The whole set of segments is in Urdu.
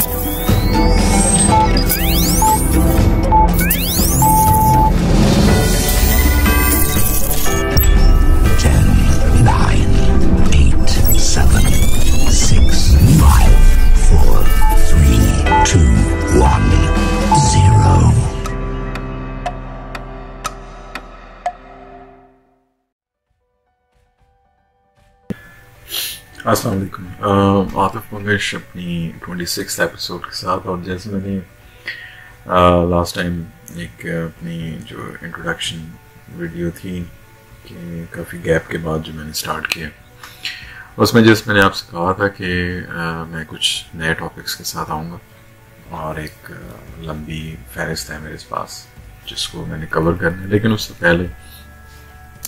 Bye. السلام علیکم۔ آتف منگش اپنی ٹوئنٹی سکس ایپیسوڈ کے ساتھ، اور جیسے میں نے لاسٹ ٹائم ایک اپنی جو انٹروڈکشن ویڈیو تھی کہ کافی گیپ کے بعد جو میں نے اسٹارٹ کیا۔ اس میں جیسے میں نے آپ سے کہا تھا کہ میں کچھ نئے ٹاپکس کے ساتھ آؤں گا، اور ایک لمبی فہرست ہے میرے پاس، جس کو میں نے کور کرنا ہے۔ لیکن اس سے پہلے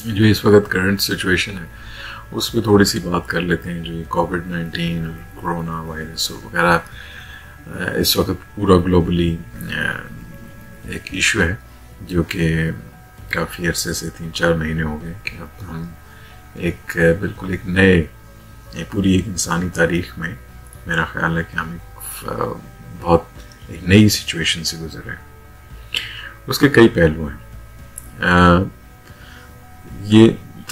جو اس وقت کرنٹ سچویشن ہے اس پہ تھوڑی سی بات کر لیتے ہیں جو یہ کووڈ نائنٹین کرونا وائرس وغیرہ اس وقت پورا گلوبلی ایک ایشو ہے جو کہ کافی عرصے سے تین چار مہینے ہو گئے کہ اب ہم ایک بالکل ایک نئے پوری ایک انسانی تاریخ میں میرا خیال ہے کہ ہم ایک بہت ایک نئی سچویشن سے گزر رہے ہیں۔ اس کے کئی پہلو ہیں۔ یہ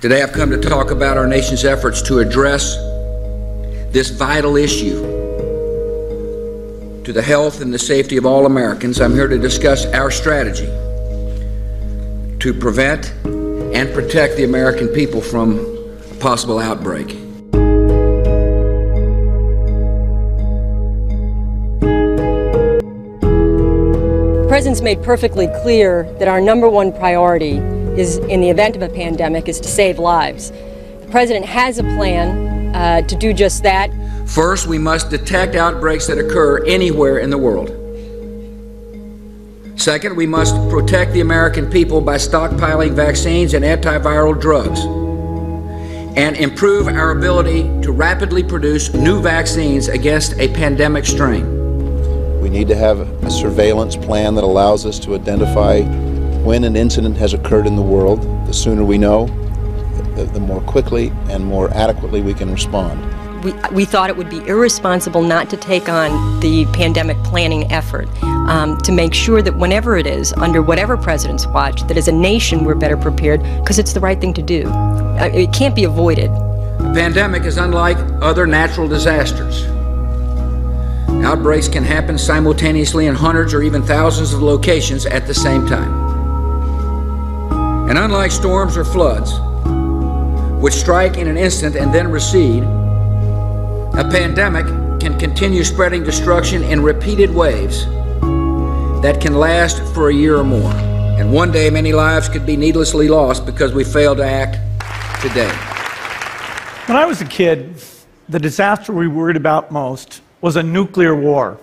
Today I've come to talk about our nation's efforts to address this vital issue to the health and the safety of all Americans. I'm here to discuss our strategy to prevent and protect the American people from a possible outbreak. President's made perfectly clear that our number one priority is, in the event of a pandemic, is to save lives. The President has a plan uh, to do just that. First, we must detect outbreaks that occur anywhere in the world. Second, we must protect the American people by stockpiling vaccines and antiviral drugs and improve our ability to rapidly produce new vaccines against a pandemic strain. We need to have a surveillance plan that allows us to identify when an incident has occurred in the world. The sooner we know, the, the more quickly and more adequately we can respond. We, we thought it would be irresponsible not to take on the pandemic planning effort um, to make sure that whenever it is, under whatever president's watch, that as a nation we're better prepared because it's the right thing to do. Uh, It can't be avoided. A pandemic is unlike other natural disasters. Outbreaks can happen simultaneously in hundreds or even thousands of locations at the same time. And unlike storms or floods, which strike in an instant and then recede, a pandemic can continue spreading destruction in repeated waves that can last for a year or more. And one day, many lives could be needlessly lost because we failed to act today. When I was a kid, the disaster we worried about most was a nuclear war.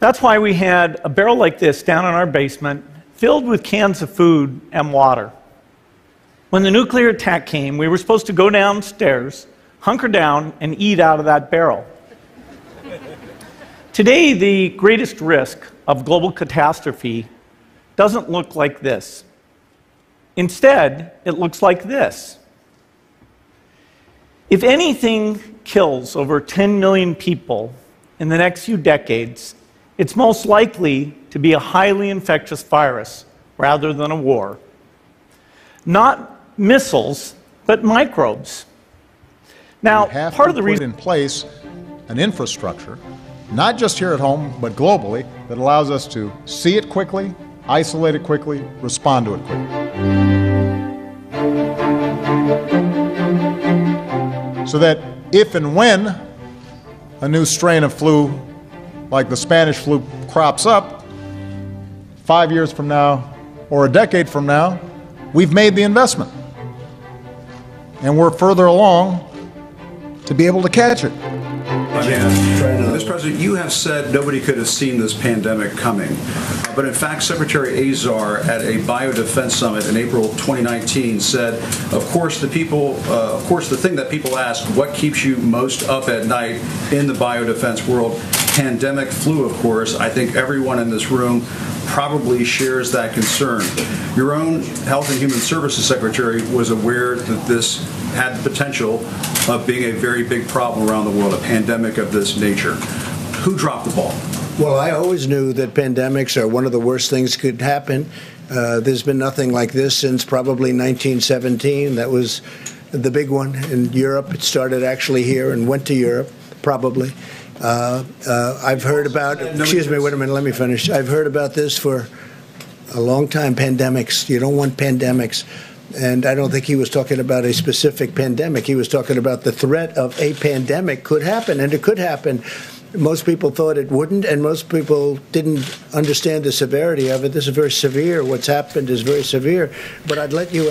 That's why we had a barrel like this down in our basement filled with cans of food and water. When the nuclear attack came, we were supposed to go downstairs, hunker down, and eat out of that barrel. Today, the greatest risk of global catastrophe doesn't look like this. Instead, it looks like this. If anything kills over 10 million people in the next few decades, it's most likely to be a highly infectious virus rather than a war. Not missiles, but microbes. Now, We have part to of the put reason in place an infrastructure, not just here at home, but globally, that allows us to see it quickly, isolate it quickly, respond to it quickly. So that if and when a new strain of flu, like the Spanish flu, crops up, five years from now or a decade from now, we've made the investment. And we're further along to be able to catch it. Mr. President, you have said nobody could have seen this pandemic coming. But in fact, Secretary Azar at a biodefense summit in April 2019 said, of course, the people, uh, of course, the thing that people ask, what keeps you most up at night in the biodefense world? Pandemic flu, of course. I think everyone in this room probably shares that concern. Your own Health and Human Services Secretary was aware that this had the potential of being a very big problem around the world, a pandemic of this nature. Who dropped the ball? Well, I always knew that pandemics are one of the worst things could happen. Uh, there's been nothing like this since probably 1917. That was the big one in Europe. It started actually here and went to Europe, probably. Uh, uh, I've heard about, excuse me, wait a minute, let me finish. I've heard about this for a long time pandemics. You don't want pandemics. And I don't think he was talking about a specific pandemic. He was talking about the threat of a pandemic could happen, and it could happen. Most people thought it wouldn't, and most people didn't understand the severity of it. This is very severe. What's happened is very severe. But I'd let you.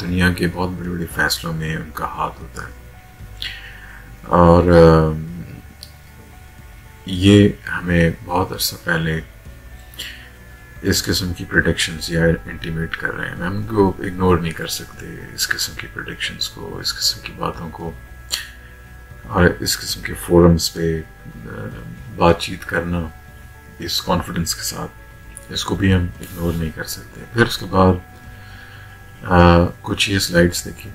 دنیا کے بہت بڑے بڑے فیصلوں میں ان کا ہاتھ ہوتا ہے۔ اور یہ ہمیں بہت عرصہ پہلے اس قسم کی پروڈکشنز یا انٹیمیٹ کر رہے ہیں۔ ہم کو اگنور نہیں کر سکتے اس قسم کی پروڈکشنز کو، اس قسم کی باتوں کو۔ اور اس قسم کے فورمز پہ بات چیت کرنا اس کانفیڈنس کے ساتھ، اس کو بھی ہم اگنور نہیں کر سکتے۔ پھر اس کے بعد کچھ یہ سلائڈس دیکھیے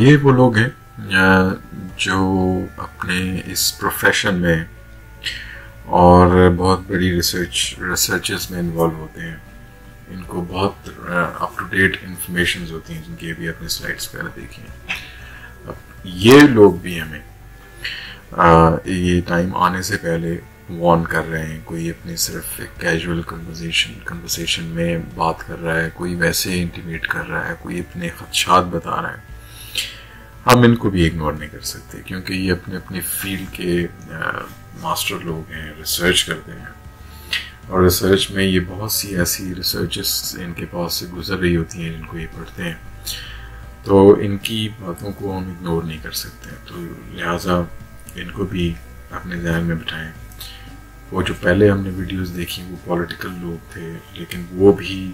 یہ وہ لوگ ہیں جو اپنے اس پروفیشن میں اور بہت بڑی ریسرچ ریسرچز میں انوالو ہوتے ہیں۔ ان کو بہت اپ ٹو ڈیٹ انفارمیشنز ہوتی ہیں، جن کی بھی اپنے سلائڈس پہلے دیکھی ہیں اب یہ لوگ بھی ہمیں uh, یہ ٹائم آنے سے پہلے وارن کر رہے ہیں۔ کوئی اپنی صرف ایک کیجول کنورزیشن کنورزیشن میں بات کر رہا ہے، کوئی ویسے انٹیمیٹ کر رہا ہے، کوئی اپنے خدشات بتا رہا ہے۔ ہم ان کو بھی اگنور نہیں کر سکتے، کیونکہ یہ اپنے اپنی فیلڈ کے ماسٹر لوگ ہیں ریسرچ کرتے ہیں۔ اور ریسرچ میں یہ بہت سی ایسی ریسرچز ان کے پاس سے گزر رہی ہوتی ہیں جن کو یہ پڑھتے ہیں۔ تو ان کی باتوں کو ہم اگنور نہیں کر سکتے۔ تو لہٰذا ان کو بھی اپنے ذہن میں بٹھائیں۔ وہ جو پہلے ہم نے ویڈیوز دیکھی، وہ پولیٹیکل لوگ تھے، لیکن وہ بھی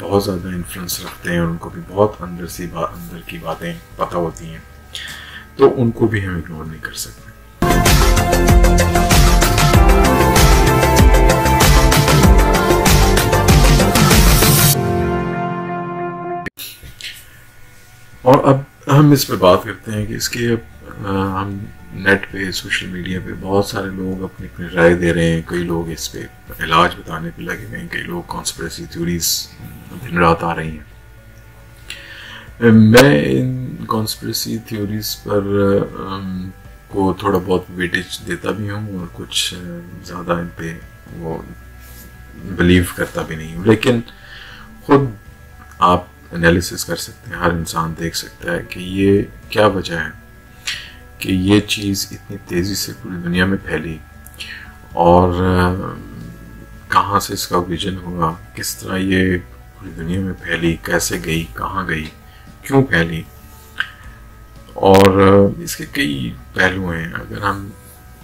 بہت زیادہ انفلوئنس رکھتے ہیں اور ان کو بھی بہت اندر سی بات اندر کی باتیں پتہ ہوتی ہیں۔ تو ان کو بھی ہم اگنور نہیں کر سکتے۔ اور اب ہم اس پہ بات کرتے ہیں کہ اس کے ہم نیٹ پہ، سوشل میڈیا پہ بہت سارے لوگ اپنی اپنی رائے دے رہے ہیں۔ کئی لوگ اس پہ علاج بتانے پہ لگے ہوئے ہیں، کئی لوگ کانسپریسی تھیوریز دن رات آ رہی ہیں۔ میں ان کانسپریسی تھیوریز پر کو تھوڑا بہت ویٹیج دیتا بھی ہوں اور کچھ زیادہ ان پہ وہ بلیو کرتا بھی نہیں ہوں۔ لیکن خود آپ انالیسس کر سکتے ہیں، ہر انسان دیکھ سکتا ہے کہ یہ کیا وجہ ہے کہ یہ چیز اتنی تیزی سے پوری دنیا میں پھیلی اور کہاں سے اس کا ویژن ہوا، کس طرح یہ پوری دنیا میں پھیلی، کیسے گئی، کہاں گئی، کیوں پھیلی؟ اور اس کے کئی پہلو ہیں۔ اگر ہم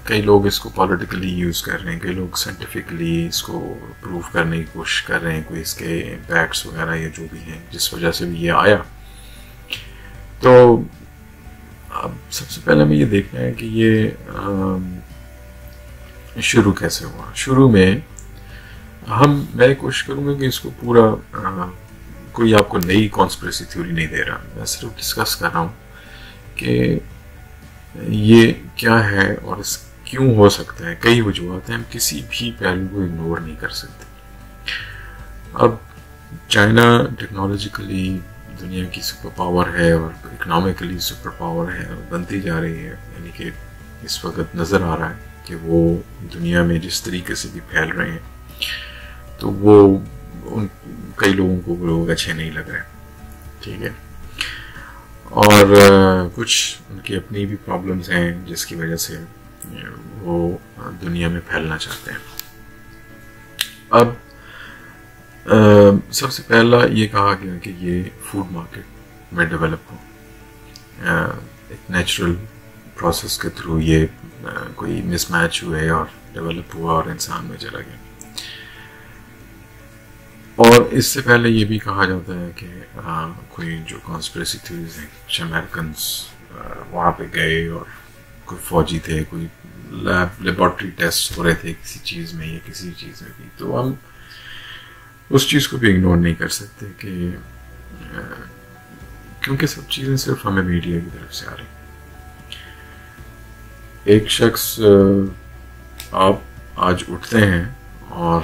کئی لوگ اس کو پولیٹیکلی یوز کر رہے ہیں، کئی لوگ سائنٹیفکلی اس کو پروو کرنے کی کوشش کر رہے ہیں، کوئی اس کے امپیکٹس وغیرہ یا جو بھی ہیں، جس وجہ سے بھی یہ آیا۔ تو اب سب سے پہلے ہمیں یہ دیکھنا ہے کہ یہ شروع کیسے ہوا۔ شروع میں ہم میں کوشش کروں گا کہ اس کو پورا کوئی آپ کو نئی کانسپریسی تھیوری نہیں دے رہا۔ میں صرف ڈسکس کر رہا ہوں کہ یہ کیا ہے اور اس کیوں ہو سکتا ہے۔ کئی وجوہات ہیں، ہم کسی بھی پہلو کو اگنور نہیں کر سکتے۔ اب چائنا ٹیکنالوجیکلی دنیا کی سپر پاور ہے اور اکنامیکلی سپر پاور ہے اور بنتی جا رہی ہے۔ یعنی کہ اس وقت نظر آ رہا ہے کہ وہ دنیا میں جس طریقے سے بھی پھیل رہے ہیں۔ تو وہ ان کئی لوگوں کو وہ لوگ اچھے نہیں لگ رہے ٹھیک ہے۔ اور کچھ ان کی اپنی بھی پرابلمس ہیں جس کی وجہ سے وہ دنیا میں پھیلنا چاہتے ہیں۔ اب سب سے پہلا یہ کہا گیا کہ یہ فوڈ مارکیٹ میں ڈیولپ ہو ایک نیچرل پروسیس کے تھرو یہ کوئی مس میچ ہوئے اور ڈیولپ ہوا اور انسان میں چلا گیا۔ اور اس سے پہلے یہ بھی کہا جاتا ہے کہ کوئی جو کانسپریسی تھیوریز ہیں، کچھ امیرکنس وہاں پہ گئے اور کوئی فوجی تھے، کوئی لیب لیبارٹری ٹیسٹ ہو رہے تھے کسی چیز میں یا کسی چیز میں بھی۔ تو ہم اس چیز کو بھی اگنور نہیں کر سکتے کہ کیونکہ سب چیزیں صرف ہمیں میڈیا کی طرف سے آ رہی ایک شخص آپ آج اٹھتے ہیں اور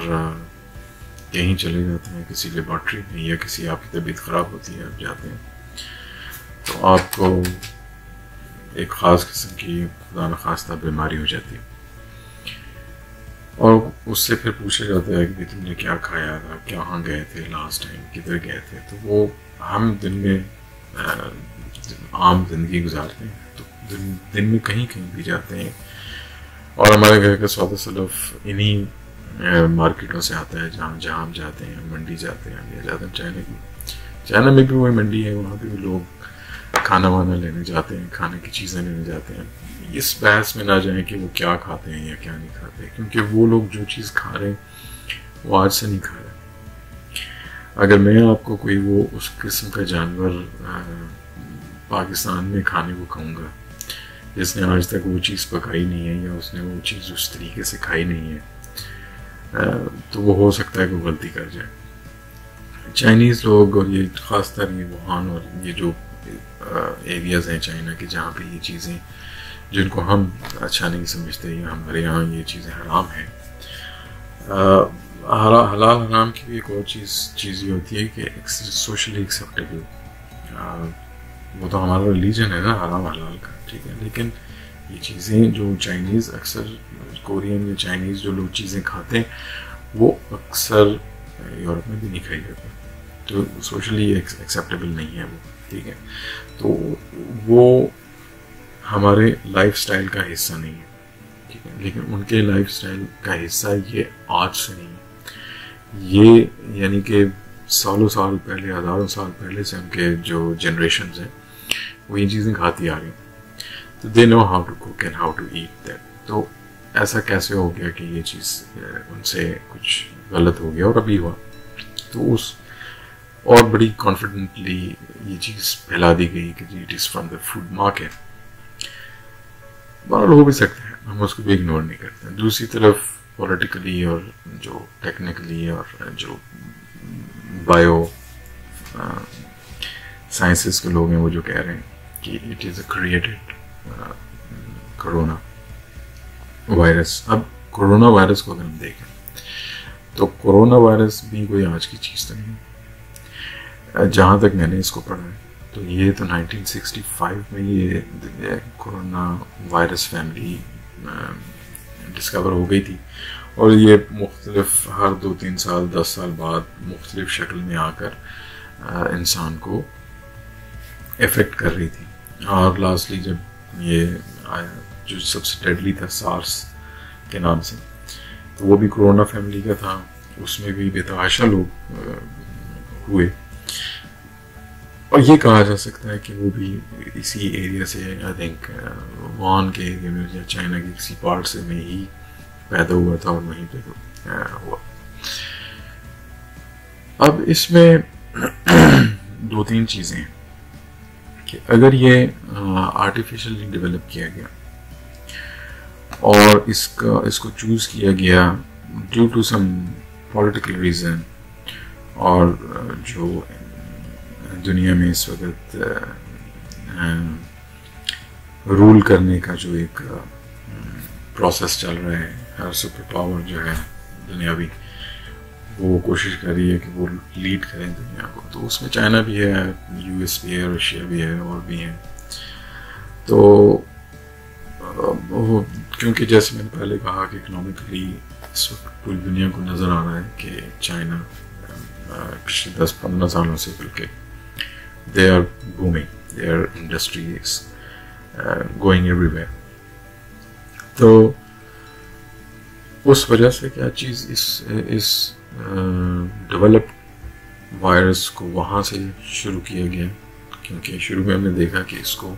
کہیں چلے جاتے ہیں، کسی لیبارٹری میں یا کسی آپ کی طبیعت خراب ہوتی ہے، آپ جاتے ہیں۔ تو آپ کو ایک خاص قسم کی خدا نخواستہ بیماری ہو جاتی ہے۔ اور اس سے پھر پوچھا جاتا ہے کہ تم نے کیا کھایا تھا کہاں گئے تھے لاسٹ ٹائم کدھر گئے تھے؟ تو وہ ہم دن میں عام زندگی گزارتے ہیں۔ تو دن دن میں کہیں کہیں بھی جاتے ہیں۔ اور ہمارے گھر کا سودا سلف انہیں مارکیٹوں سے آتا ہے جہاں جہاں ہم جاتے ہیں، منڈی جاتے ہیں یا جاتے ہیں چائنا کی چائنا میں بھی وہی منڈی ہے، وہاں پہ بھی لوگ کھانا وانا لینے جاتے ہیں، کھانے کی چیزیں لینے جاتے ہیں۔ اس بحث میں نہ جائیں کہ وہ کیا کھاتے ہیں یا کیا نہیں کھاتے، کیونکہ وہ لوگ جو چیز کھا رہے ہیں، وہ آج سے نہیں کھا رہے۔ اگر میں آپ کو کوئی وہ اس قسم کا جانور پاکستان میں کھانے کو کھاؤں گا، جس نے آج تک وہ چیز پکائی نہیں ہے یا اس نے وہ چیز اس طریقے سے کھائی نہیں ہے تو وہ ہو سکتا ہے کہ وہ غلطی کر جائے۔ چائنیز لوگ اور یہ خاص طر یہ وہان اور یہ جو ایریاز ہیں چائنا کے جہاں پہ یہ چیزیں جن کو ہم اچھا نہیں سمجھتے یا ہمارے یہاں یہ چیزیں حرام ہیں۔ حلال حرام کی بھی ایک اور چیز چیز یہ ہوتی ہے کہ سوشلی ایکسیپٹیبل وہ تو ہمارا ریلیجن ہے نا، حرام حلال کا، ٹھیک ہے۔ لیکن یہ چیزیں جو چائنیز اکثر کورین یا چائنیز جو لوگ چیزیں کھاتے ہیں، وہ اکثر یورپ میں بھی نہیں کھائی جاتی۔ تو سوشلی ایکسیپٹیبل نہیں ہے وہ، ٹھیک ہے۔ تو وہ ہمارے لائف سٹائل کا حصہ نہیں ہے، ٹھیک ہے۔ لیکن ان کے لائف سٹائل کا حصہ یہ آج سے نہیں ہے۔ یہ یعنی کہ سالوں سال پہلے، ہزاروں سال پہلے سے ان کے جو جنریشنز ہیں، وہ یہ چیزیں کھاتی آ رہی ہیں۔ تو they know how to cook and how to eat that تو ایسا کیسے ہو گیا کہ یہ چیز ان سے کچھ غلط ہو گیا اور ابھی ہوا؟ تو اس اور بڑی کانفیڈنٹلی یہ چیز پھیلا دی گئی کہ جی it is from the food market بہرحال ہو بھی سکتے ہیں ہم اس کو بھی اگنور نہیں کرتے ہیں۔ دوسری طرف پولیٹیکلی اور جو ٹیکنیکلی اور جو بایو سائنسز کے لوگ ہیں وہ جو کہہ رہے ہیں کہ it is a created corona virus. اب کرونا وائرس کو اگر ہم دیکھیں تو کرونا وائرس بھی کوئی آج کی چیز تو نہیں جہاں تک میں نے اس کو پڑھا ہے تو یہ تو نائنٹین سکسٹی فائیو میں یہ کرونا وائرس فیملی ڈسکور ہو گئی تھی۔ اور یہ مختلف ہر دو تین سال، دس سال بعد مختلف شکل میں آ کر انسان کو افیکٹ کر رہی تھی۔ اور لاسٹلی جب یہ آیا جو سب سے ڈیڈلی تھا سارس کے نام سے۔ تو وہ بھی کرونا فیملی کا تھا، اس میں بھی بے تحاشا لوگ ہوئے۔ اور یہ کہا جا سکتا ہے کہ وہ بھی اسی ایریا سے آئی تھنک وان کے ایریا میں یا چائنا کے کسی پارٹ سے میں ہی پیدا ہوا تھا اور وہیں پہ ہوا۔ اب اس میں دو تین چیزیں ہیں۔ کہ اگر یہ آرٹیفیشلی ڈیولپ کیا گیا اور اس کا، اس کو چوز کیا گیا due to some political reason اور جو دنیا میں اس وقت رول کرنے کا جو ایک پروسیس چل رہا ہے، ہر سپر پاور جو ہے دنیاوی وہ کوشش کر رہی ہے کہ وہ لیڈ کریں دنیا کو۔ تو اس میں چائنا بھی ہے یو ایس بھی ہے رشیا بھی ہے، اور بھی ہیں۔ تو، وہ کیونکہ جیسے میں نے پہلے کہا کہ اکنامکلی اس وقت پوری دنیا کو نظر آ رہا ہے کہ چائنا پچھلے دس پندرہ سالوں سے بلکہ they are booming they are industries going everywhere تو اس وجہ سے کیا چیز اس اس ڈیولپ وائرس کو وہاں سے شروع کیا گیا، کیونکہ شروع میں ہم نے دیکھا کہ اس کو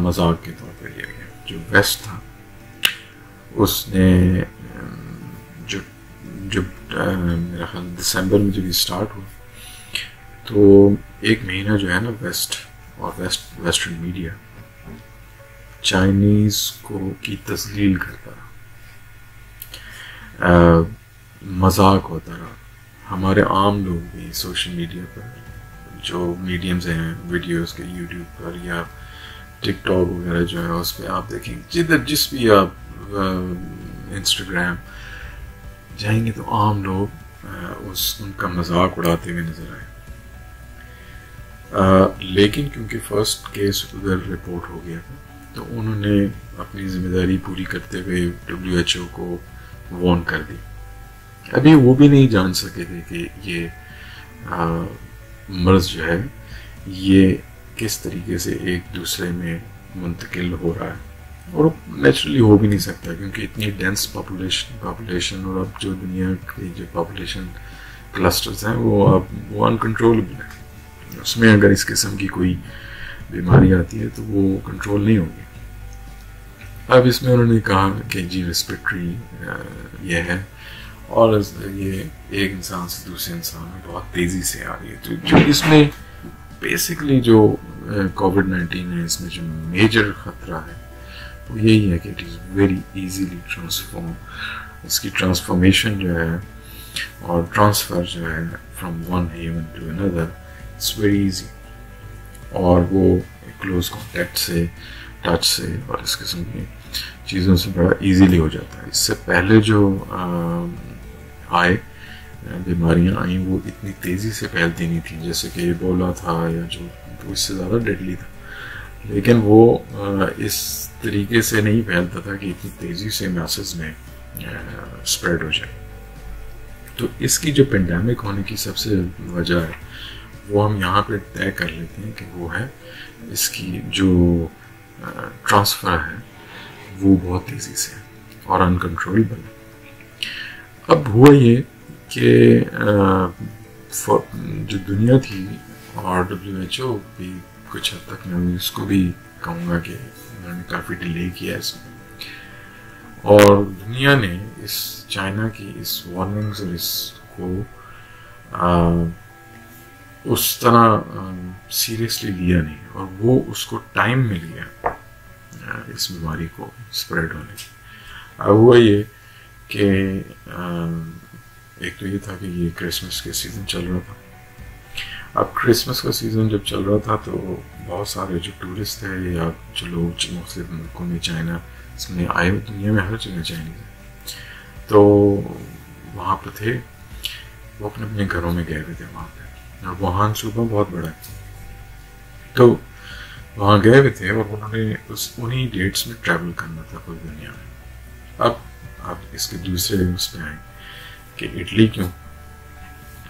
مذاق کے طور پہ لیا گیا۔ جو ویسٹ تھا، اس نے جو جب میرا خیال دسمبر میں جب یہ اسٹارٹ ہوا، تو ایک مہینہ جو ہے نا ویسٹ، اور ویسٹ، ویسٹرن میڈیا چائنیز کو کی تسلیل کرتا رہا۔ مذاق ہوتا رہا۔ ہمارے عام لوگ بھی سوشل میڈیا پر، جو میڈیمز ہیں ویڈیوز کے یوٹیوب پر یا ٹک ٹاک وغیرہ جو ہے اس پہ آپ دیکھیں، جدھر جس بھی آپ انسٹاگرام جائیں گے تو عام لوگ اس، ان کا مذاق اڑاتے ہوئے نظر آئے لیکن کیونکہ فرسٹ کیس ادھر رپورٹ ہو گیا تھا تو انہوں نے اپنی ذمہ داری پوری کرتے ہوئے ڈبلیو ایچ او کو وارن کر دی۔ ابھی وہ بھی نہیں جان سکے تھے کہ یہ مرض جو ہے، یہ کس طریقے سے ایک دوسرے میں منتقل ہو رہا ہے۔ اور نیچرلی ہو بھی نہیں سکتا کیونکہ اتنی ڈینس پاپولیشن پاپولیشن اور اب جو دنیا کی جو پاپولیشن کلسٹرز ہیں، وہ اب وہ انکنٹرولبل ہیں۔ اس میں اگر اس قسم کی کوئی بیماری آتی ہے تو وہ کنٹرول نہیں ہوگی۔ اب اس میں انہوں نے کہا کہ جی ریسپیکٹری یہ ہے۔ اور یہ ایک انسان سے دوسرے انسان میں بہت تیزی سے آ رہی ہے۔ تو جو اس میں بیسکلی جو کووڈ نائنٹین ہے، اس میں جو میجر خطرہ ہے، وہ یہی ہے کہ it is very easily transform اس کی ٹرانسفارمیشن جو ہے اور ٹرانسفر جو ہے فرام ون ہیون ٹو اندر اٹس ویری ایزی اور وہ کلوز کانٹیکٹ سے ٹچ سے اور اس قسم کی چیزوں سے بڑا ایزیلی ہو جاتا ہے۔ اس سے پہلے جو آئے بیماریاں آئیں، وہ اتنی تیزی سے پھیلتی نہیں تھیں جیسے کہ بولا تھا یا جو اس سے زیادہ ڈیڈلی تھا۔ لیکن وہ اس طریقے سے نہیں پھیلتا تھا کہ اتنی تیزی سے میسز میں اسپریڈ ہو جائے۔ تو اس کی جو پینڈیمک ہونے کی سب سے وجہ ہے، وہ ہم یہاں پہ طے کر لیتے ہیں کہ وہ ہے، اس کی جو ٹرانسفر ہے، وہ بہت تیزی سے اور انکنٹرولبل ہے۔ اب ہوا یہ کہ جو دنیا تھی اور ڈبلیو ایچ او، بھی کچھ حد تک میں اس کو بھی کہوں گا کہ انہوں نے کافی ڈیلے کیا اس میں۔ اور دنیا نے اس چائنا کی اس وارننگز اور اس کو اس طرح سیریسلی لیا نہیں، اور وہ اس کو ٹائم مل گیا اس بیماری کو اسپریڈ ہونے۔ کی اب ہوا یہ کہ ایک تو یہ تھا کہ یہ کرسمس کے سیزن چل رہا تھا۔ اب کرسمس کا سیزن جب چل رہا تھا تو بہت سارے جو ٹورسٹ تھے یا جو لوگ جو مختلف ملکوں میں چائنا، اس میں آئے ہوئے دنیا میں، ہر جگہ چائنیز ہے تو وہاں پہ تھے۔ وہ اپنے اپنے گھروں میں گئے ہوئے تھے وہاں پہ۔ اور وہاں صوبہ بہت بڑا ہے۔ تو وہاں گئے ہوئے تھے اور انہوں نے اس انہیں ڈیٹس میں ٹریول کرنا تھا پوری دنیا میں۔ اب آپ اس کے دوسرے اس پہ آئیں کہ اٹلی کیوں؟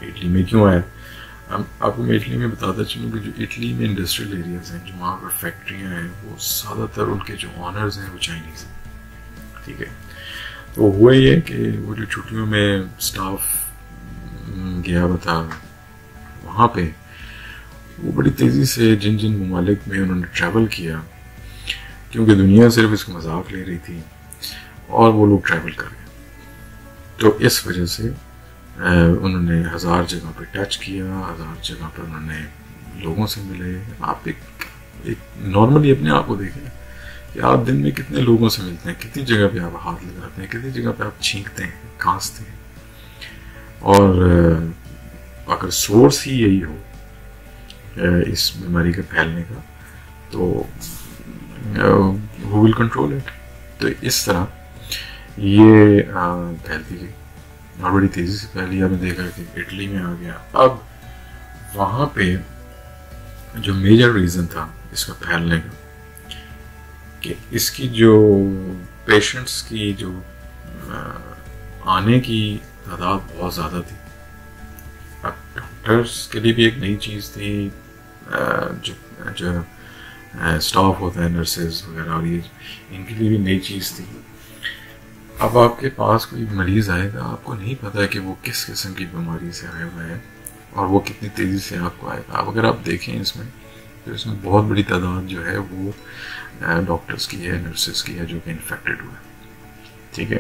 اٹلی میں کیوں آئے؟ آپ کو میں اٹلی میں بتاتا چلوں کہ جو اٹلی میں انڈسٹریل ایریاز ہیں، جو وہاں پر فیکٹریاں ہیں، وہ زیادہ تر ان کے جو آنرز ہیں، وہ چائنیز ہیں۔ ٹھیک ہے؟ تو ہوا یہ کہ وہ جو چھٹیوں میں اسٹاف گیا ہوا تھا وہاں پہ، وہ بڑی تیزی سے جن جن ممالک میں انہوں نے ٹریول کیا، کیونکہ دنیا صرف اس کا مذاق لے رہی تھی۔ اور وہ لوگ ٹریول کر گئے تو اس وجہ سے انہوں نے ہزار جگہ پہ ٹچ کیا، ہزار جگہ پر انہوں نے لوگوں سے ملے۔ آپ ایک ایک نارملی اپنے آپ کو دیکھیں کہ آپ دن میں کتنے لوگوں سے ملتے ہیں، کتنی جگہ پہ آپ ہاتھ لگاتے ہیں، کتنی جگہ پہ آپ چھینکتے ہیں، کھانستے ہیں۔ اور اگر سورس ہی یہی ہو اس بیماری کے پھیلنے کا، تو ہو ول کنٹرول اٹ تو اس طرح یہ پھیلتی گئی اور بڑی تیزی سے پھیلی آپ نے دیکھا کہ اٹلی میں آ گیا۔ اب وہاں پہ جو میجر ریزن تھا اس کا پھیلنے کا، کہ اس کی جو پیشنٹس کی جو آنے کی تعداد بہت زیادہ تھی۔ اب ڈاکٹرس کے لیے بھی ایک نئی چیز تھی جو جو اسٹاف ہوتا ہے نرسز وغیرہ، اور یہ ان کے لیے بھی نئی چیز تھی۔ اب آپ کے پاس کوئی مریض آئے گا، آپ کو نہیں پتا کہ وہ کس قسم کی بیماری سے آئے ہوئے ہیں اور وہ کتنی تیزی سے آپ کو آئے گا۔ اب اگر آپ دیکھیں اس میں، تو اس میں بہت بڑی تعداد جو ہے وہ ڈاکٹرس کی ہے، نرسز کی ہے جو کہ انفیکٹڈ ہوئے ٹھیک ہے؟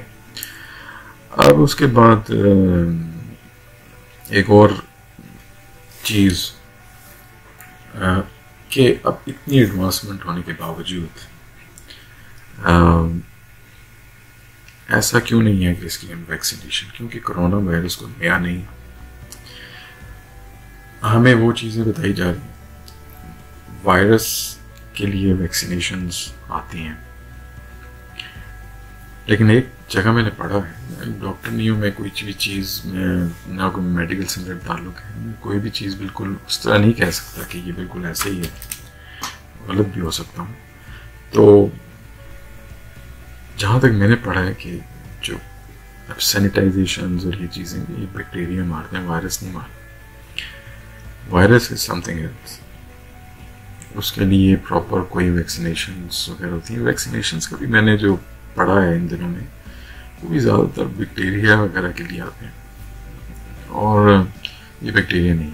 اب اس کے بعد ایک اور چیز کہ اب اتنی ایڈوانسمنٹ ہونے کے باوجود ایسا کیوں نہیں ہے کہ اس کی ویکسینیشن کیونکہ کرونا وائرس کو نیا نہیں۔ ہمیں وہ چیزیں بتائی جا رہی ہیں۔ وائرس کے لیے ویکسینیشنز آتی ہیں۔ لیکن ایک جگہ میں نے پڑھا ہے، ڈاکٹر نہیں ہوں میں، کوئی بھی چیز میں، نہ کوئی میڈیکل سے میرا تعلق ہے۔ میں کوئی بھی چیز بالکل اس طرح نہیں کہہ سکتا کہ یہ بالکل ایسے ہی ہے۔ غلط بھی ہو سکتا ہوں۔ تو جہاں تک میں نے پڑھا ہے کہ جو اب سینیٹائزیشنز اور یہ چیزیں یہ بیکٹیریا مارتے ہیں وائرس نہیں مارتے۔ Virus is something else اس کے لیے پراپر کوئی ویکسینیشنس وغیرہ ہوتی ہیں۔ ویکسینیشنس کا بھی میں نے جو پڑھا ہے ان دنوں میں، وہ بھی زیادہ تر بیکٹیریا وغیرہ کے لیے آتے ہیں۔ اور یہ بیکٹیریا نہیں۔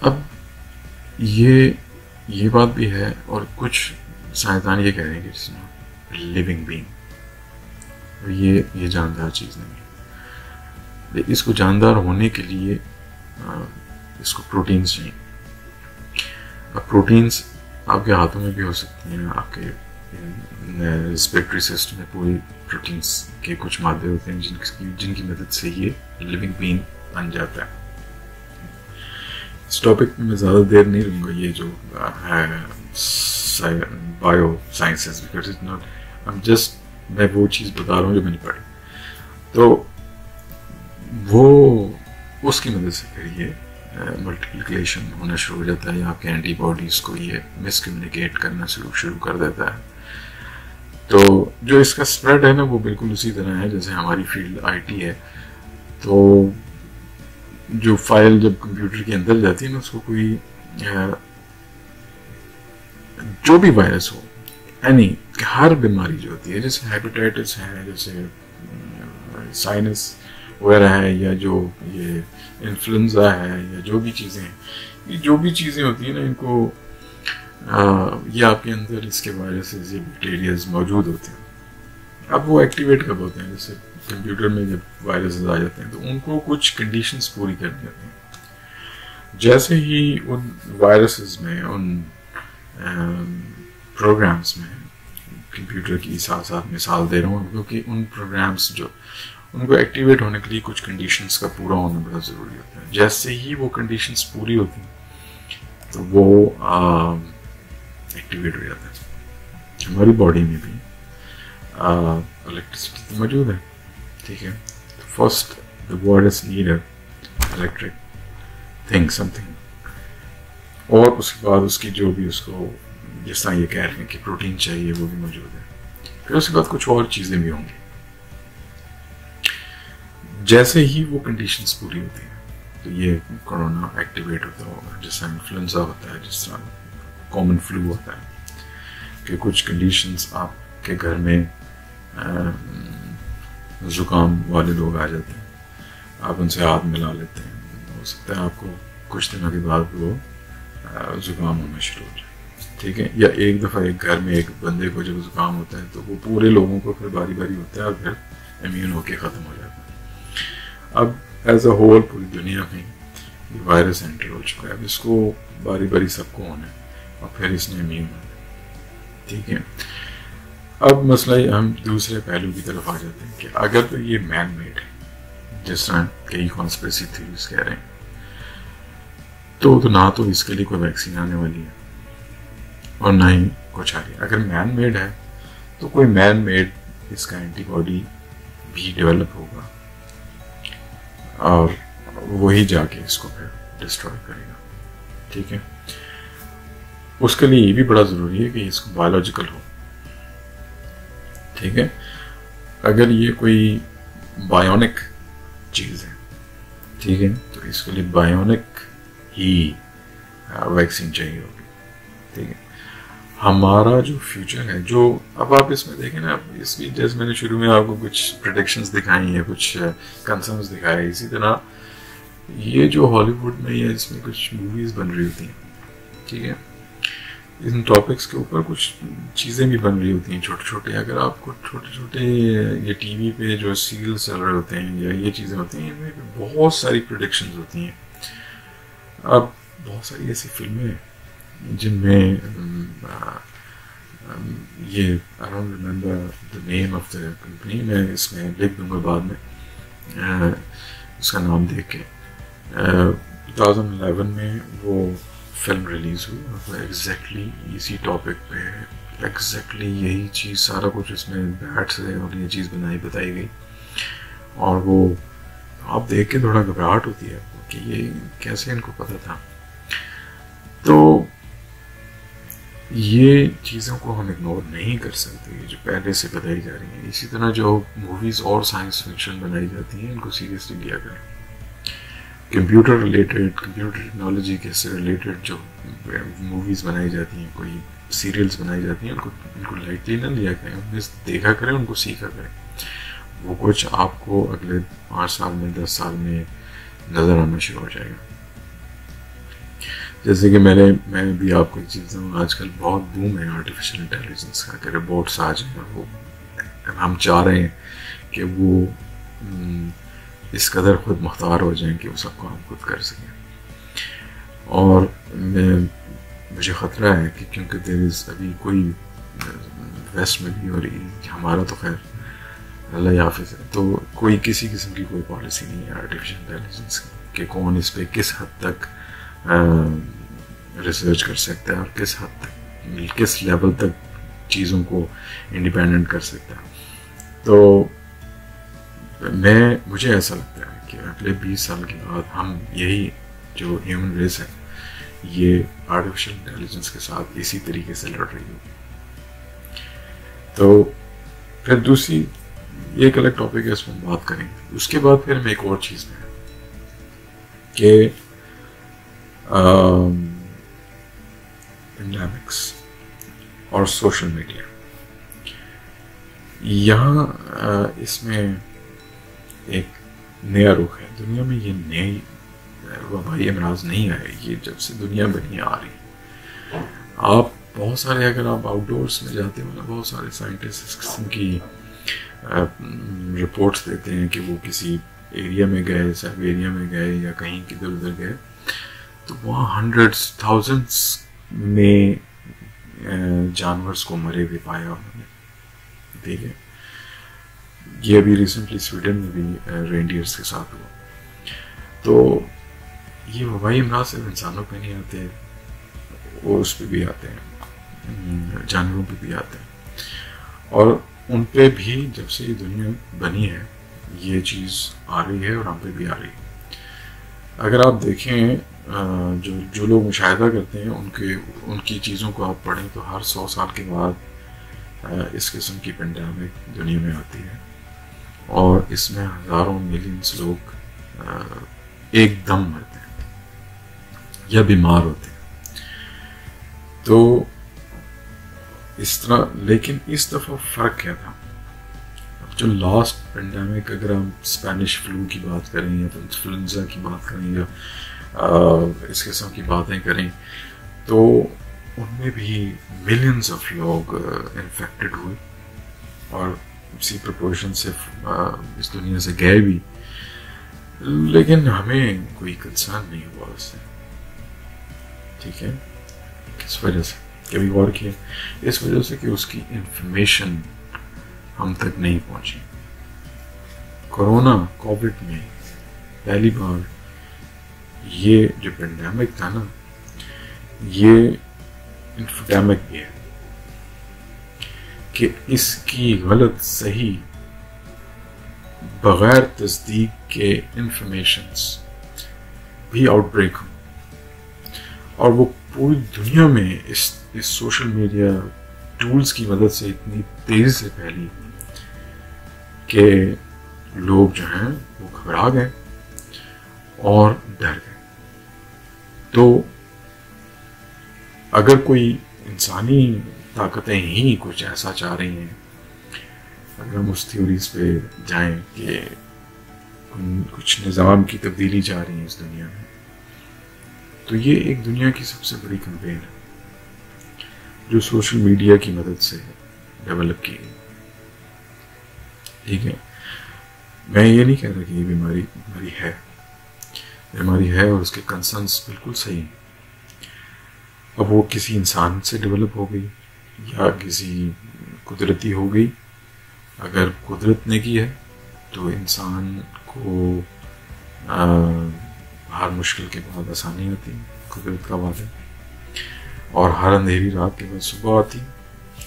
اب یہ یہ بات بھی ہے اور کچھ سائنسدان یہ کہہ رہے ہیں کہ جس میں لیونگ بینگ یہ یہ جاندار چیز نہیں ہے۔ اس کو جاندار ہونے کے لیے اس کو پروٹینس چاہیے۔ اب پروٹینس آپ کے ہاتھوں میں بھی ہو سکتی ہیں، آپ کے ریسپیکٹری سسٹم میں پوری پروٹینس کے کچھ مادے ہوتے ہیں جن کی جن کی مدد سے یہ لیونگ بین بن جاتا ہے۔ اس ٹاپک میں میں زیادہ دیر نہیں رہوں گا، یہ جو ہے bio sciences because it not just میں وہ چیز بتا رہا ہوں جو میں نے پڑھی۔ تو وہ اس کی مدد سے پھر یہ ملٹیپلیکیشن ہونا شروع ہو جاتا ہے۔ یا آپ کے اینٹی باڈیز کو یہ مس کمیونیکیٹ کرنا شروع شروع کر دیتا ہے۔ تو جو اس کا اسپریڈ ہے نا، وہ بالکل اسی طرح ہے جیسے ہماری فیلڈ آئی ٹی ہے۔ تو جو فائل جب کمپیوٹر کے اندر جاتی ہے نا، اس کو کوئی جو بھی وائرس ہو یعنی ہر بیماری جو ہوتی ہے، جیسے ہیپیٹائٹس ہے، جیسے سائنس وغیرہ ہے، یا جو یہ انفلوئنزا ہے، یا جو بھی چیزیں ہیں، یہ جو بھی چیزیں ہوتی ہیں نا، ان کو یہ آپ کے اندر اس کے وائرسز یا بیکٹیریاز موجود ہوتے ہیں۔ اب وہ ایکٹیویٹ کب ہوتے ہیں؟ جیسے کمپیوٹر میں جب وائرسز آ جاتے ہیں، تو ان کو کچھ کنڈیشنز پوری کرنی ہوتی ہیں۔ جیسے ہی ان وائرسز میں، ان پروگرامز میں کمپیوٹر کی ساتھ ساتھ مثال دے رہا ہوں، کیونکہ ان پروگرامز جو ان کو ایکٹیویٹ ہونے کے لیے کچھ کنڈیشنز کا پورا ہونا بڑا ضروری ہوتا ہے۔ جیسے ہی وہ کنڈیشنز پوری ہوتی ہیں، تو وہ ایکٹیویٹ ہو جاتا ہے۔ ہماری باڈی میں بھی الیکٹریسٹی موجود ہے، ٹھیک ہے؟ First the word is need electric thing something اور اس کے بعد اس کی جو بھی اس کو جس طرح یہ کہہ رہے ہیں کہ پروٹین چاہیے، وہ بھی موجود ہے۔ پھر اس کے بعد کچھ اور چیزیں بھی ہوں گی۔ جیسے ہی وہ کنڈیشنز پوری ہوتی ہیں، تو یہ کرونا ایکٹیویٹ ہوتا ہوگا، جس طرح انفلوئنزا ہوتا ہے، جس طرح کامن فلو ہوتا ہے، کہ کچھ کنڈیشنز آپ کے گھر میں زکام والے لوگ آ جاتے ہیں۔ آپ ان سے ہاتھ ملا لیتے ہیں۔ ہو سکتا ہے آپ کو کچھ دنوں کے بعد وہ زکام ہونا شروع ہو جائے۔ ٹھیک ہے، یا ایک دفعہ ایک گھر میں ایک بندے کو جب زکام ہوتا ہے تو وہ پورے لوگوں کو پھر باری باری ہوتا ہے اور پھر امیون ہو کے ختم ہو جاتا ہے۔ اب ایز اے ہول پوری دنیا میں یہ وائرس انٹر ہو چکا ہے۔ اب اس کو باری باری سب کو ہونا ہے اور پھر اس نے امیون ہونا ہے ٹھیک ہے۔ اب مسئلہ ہم دوسرے پہلو کی طرف آ جاتے ہیں کہ اگر تو یہ مین میڈ ہے، جس طرح کئی کانسپریسی تھیوریز کہہ رہے ہیں، تو تو نہ تو اس کے لیے کوئی ویکسین آنے والی ہے۔ اور نہ ہی کچھ آ رہی اگر مین میڈ ہے، تو کوئی مین میڈ اس کا اینٹی باڈی بھی ڈیولپ ہوگا اور وہی جا کے اس کو پھر ڈسٹروائے کرے گا۔ ٹھیک ہے؟ اس کے لیے یہ بھی بڑا ضروری ہے کہ اس کو بایولوجیکل ہو۔ ٹھیک ہے؟ اگر یہ کوئی بایونک چیز ہے، ٹھیک ہے؟ تو اس کے لیے بایونک ہی ویکسین چاہیے ہوگی۔ ٹھیک ہے؟ ہمارا جو فیوچر ہے، جو اب آپ اس میں دیکھیں نا، اس کی جیسے میں نے شروع میں آپ کو کچھ پروڈکشنز دکھائی ہیں، کچھ کنسرنس دکھائے، اسی طرح یہ جو ہالی ووڈ میں یا اس میں کچھ موویز بن رہی ہوتی ہیں، ٹھیک ہے؟ ان ٹاپکس کے اوپر کچھ چیزیں بھی بن رہی ہوتی ہیں، چھوٹے چھوٹے، اگر آپ کو چھوٹے چھوٹے یہ ٹی وی پہ جو سیریل چل رہے ہوتے ہیں یا یہ چیزیں ہوتی ہیں، ان میں بہت ساری پروڈکشنز ہوتی ہیں۔ اب بہت ساری ایسی فلمیں ہیں جن میں یہ I don't remember the name of the company میں اس میں لکھ دوں گا بعد میں اس کا نام دیکھ کے۔ ٹو تھاؤزنڈ الیون میں وہ فلم ریلیز ہوئی، اور وہ ایگزیکٹلی اسی ٹاپک پہ ایگزیکٹلی یہی چیز، سارا کچھ اس میں بیٹھ سے اور یہ چیز بنائی، بتائی گئی۔ اور وہ آپ دیکھ کے تھوڑا گھبراہٹ ہوتی ہے کہ یہ کیسے ان کو پتہ تھا۔ تو یہ چیزوں کو ہم اگنور نہیں کر سکتے، جو پہلے سے بتائی جا رہی ہیں۔ اسی طرح جو موویز اور سائنس فکشن بنائی جاتی ہیں، ان کو سیریسلی لیا کریں۔ کمپیوٹر ریلیٹڈ کمپیوٹر ٹیکنالوجی کے سے ریلیٹڈ جو موویز بنائی جاتی ہیں، کوئی سیریلس بنائی جاتی ہیں، ان کو ان کو لائٹلی نہ لیا کریں۔ ان میں دیکھا کریں، ان کو سیکھا کریں۔ وہ کچھ آپ کو اگلے پانچ سال میں، دس سال میں نظر آنا شروع ہو جائے گا۔ جیسے کہ میں نے میں بھی آپ کو ایک چیز ہوں آج کل بہت بوم ہے آرٹیفیشیل انٹیلیجنس کا، کہ روبوٹس آ جائیں اور وہ ہم چاہ رہے ہیں کہ وہ اس قدر خود مختار ہو جائیں کہ وہ سب کو ہم خود کر سکیں۔ اور میں مجھے خطرہ ہے کہ کیونکہ دیر از ابھی کوئی ویسٹ میں بھی اور ہمارا تو خیر اللہ حافظ ہے۔ تو کوئی کسی قسم کی کوئی پالیسی نہیں ہے آرٹیفیشیل انٹیلیجنس کی کہ کون اس پہ کس حد تک ریسرچ کر سکتا ہے اور کس حد تک یعنی کس لیول تک چیزوں کو انڈیپینڈنٹ کر سکتا ہے۔ تو میں، مجھے ایسا لگتا ہے کہ اگلے بیس سال کے بعد ہم یہی جو ہیومن ریس ہے، یہ آرٹیفیشل انٹیلیجنس کے ساتھ اسی طریقے سے لڑ رہی ہوگی۔ تو پھر دوسری ایک الگ ٹاپک ہے، اس میں ہم بات کریں۔ گے اس کے بعد پھر ہم ایک اور چیز میں کہ پینڈیمکس اور سوشل میڈیا یہاں اس میں ایک نیا رخ ہے۔ دنیا میں یہ نئی وبائی امراض نہیں آئے، یہ جب سے دنیا بنی آ رہی۔ آپ بہت سارے، اگر آپ آؤٹ ڈورس میں جاتے ہو نا بہت سارے سائنٹسٹ اس قسم کی رپورٹس دیتے ہیں کہ وہ کسی ایریا میں گئے سب ایریا میں گئے یا کہیں کدھر ادھر گئے۔ تو وہاں ہنڈریڈس تھاؤزنڈس میں جانورس کو مرے ہوئے پایا انہوں نے۔ ٹھیک ہے۔ یہ ابھی ریسنٹلی سویڈن میں بھی رینڈیئرس کے ساتھ ہوا۔ تو یہ وبائی امراض صرف انسانوں پہ نہیں آتے، وہ اس پہ بھی آتے ہیں۔ جانوروں پہ بھی آتے ہیں۔ اور ان پہ بھی جب سے یہ دنیا بنی ہے، یہ چیز آ رہی ہے اور ہم پہ بھی آ رہی ہے۔ اگر آپ دیکھیں ہاں، جو جو لوگ مشاہدہ کرتے ہیں، ان کے ان کی چیزوں کو آپ پڑھیں تو ہر سو سال کے بعد اس قسم کی پینڈیمک دنیا میں آتی ہے۔ اور اس میں ہزاروں ملینس لوگ ایک دم مرتے ہیں یا بیمار ہوتے ہیں۔ تو اس طرح، لیکن اس دفعہ فرق کیا تھا؟ جو لاسٹ پینڈیمک اگر ہم اسپینش فلو کی بات کریں یا انفلوئنزا کی بات کریں یا اس قسم کی باتیں کریں تو ان میں بھی ملینز آف لوگ انفیکٹڈ ہوئے اور اسی پرپورشن سے اس دنیا سے گئے بھی۔ لیکن ہمیں کوئی کنسرن نہیں ہوا اس سے۔ ٹھیک ہے؟ کس وجہ سے؟ کبھی غور کیا اس وجہ سے کہ اس کی انفارمیشن ہم تک نہیں پہنچی۔ کورونا کووڈ میں پہلی بار یہ جو پینڈیمک تھا نا، یہ انفڈیمک بھی ہے کہ اس کی غلط صحیح بغیر تصدیق کے انفارمیشنس بھی آؤٹ بریک ہوں۔ اور وہ پوری دنیا میں اس اس سوشل میڈیا ٹولز کی مدد سے اتنی تیزی سے پھیلی کہ لوگ جو ہیں وہ گھبرا گئے اور ڈر گئے۔ تو اگر کوئی انسانی طاقتیں ہی کچھ ایسا چاہ رہی ہیں، اگر ہم اس تھیوریز پہ جائیں کہ کچھ نظام کی تبدیلی جا رہی ہے اس دنیا میں، تو یہ ایک دنیا کی سب سے بڑی کمپین ہے، جو سوشل میڈیا کی مدد سے ڈیولپ کی گئی۔ ٹھیک ہے؟ میں یہ نہیں کہہ رہا کہ یہ بیماری بیماری ہے۔ بیماری ہے اور اس کے کنسرنس بالکل صحیح ہیں۔ اب وہ کسی انسان سے ڈیولپ ہو گئی یا کسی قدرتی ہو گئی۔ اگر قدرت نے کی ہے تو انسان کو ہر مشکل کے بعد آسانی ہوتی قدرت کا وعدہ۔ اور ہر اندھیری رات کے بعد صبح آتی،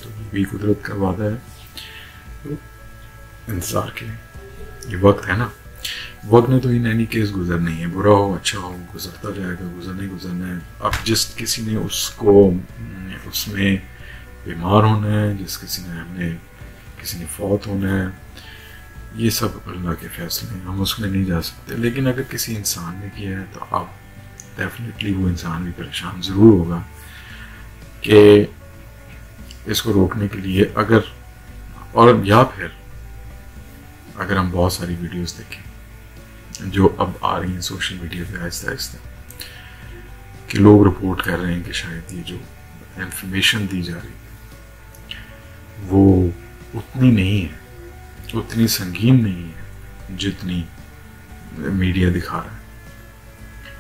تو یہ بھی قدرت کا وعدہ ہے۔ انتظار کے یہ وقت ہے نا۔ وقت نے تو ان اینی کیس گزرنی ہے برا ہو اچھا ہو گزرتا جائے گا گزرنے گزرنا ہے اب جس کسی نے اس کو اس میں بیمار ہونا ہے جس کسی نے ہم نے کسی نے فوت ہونا ہے یہ سب اللہ کے فیصلے ہیں ہم اس میں نہیں جا سکتے لیکن اگر کسی انسان نے کیا ہے تو اب ڈیفینیٹلی وہ انسان بھی پریشان ضرور ہوگا کہ اس کو روکنے کے لیے اگر اور یا پھر اگر ہم بہت ساری ویڈیوز دیکھیں جو اب آ رہی ہیں سوشل میڈیا پہ آہستہ آہستہ، کہ لوگ رپورٹ کر رہے ہیں کہ شاید یہ جو انفارمیشن دی جا رہی ہے، وہ اتنی نہیں ہے، اتنی سنگین نہیں ہے جتنی میڈیا دکھا رہا ہے۔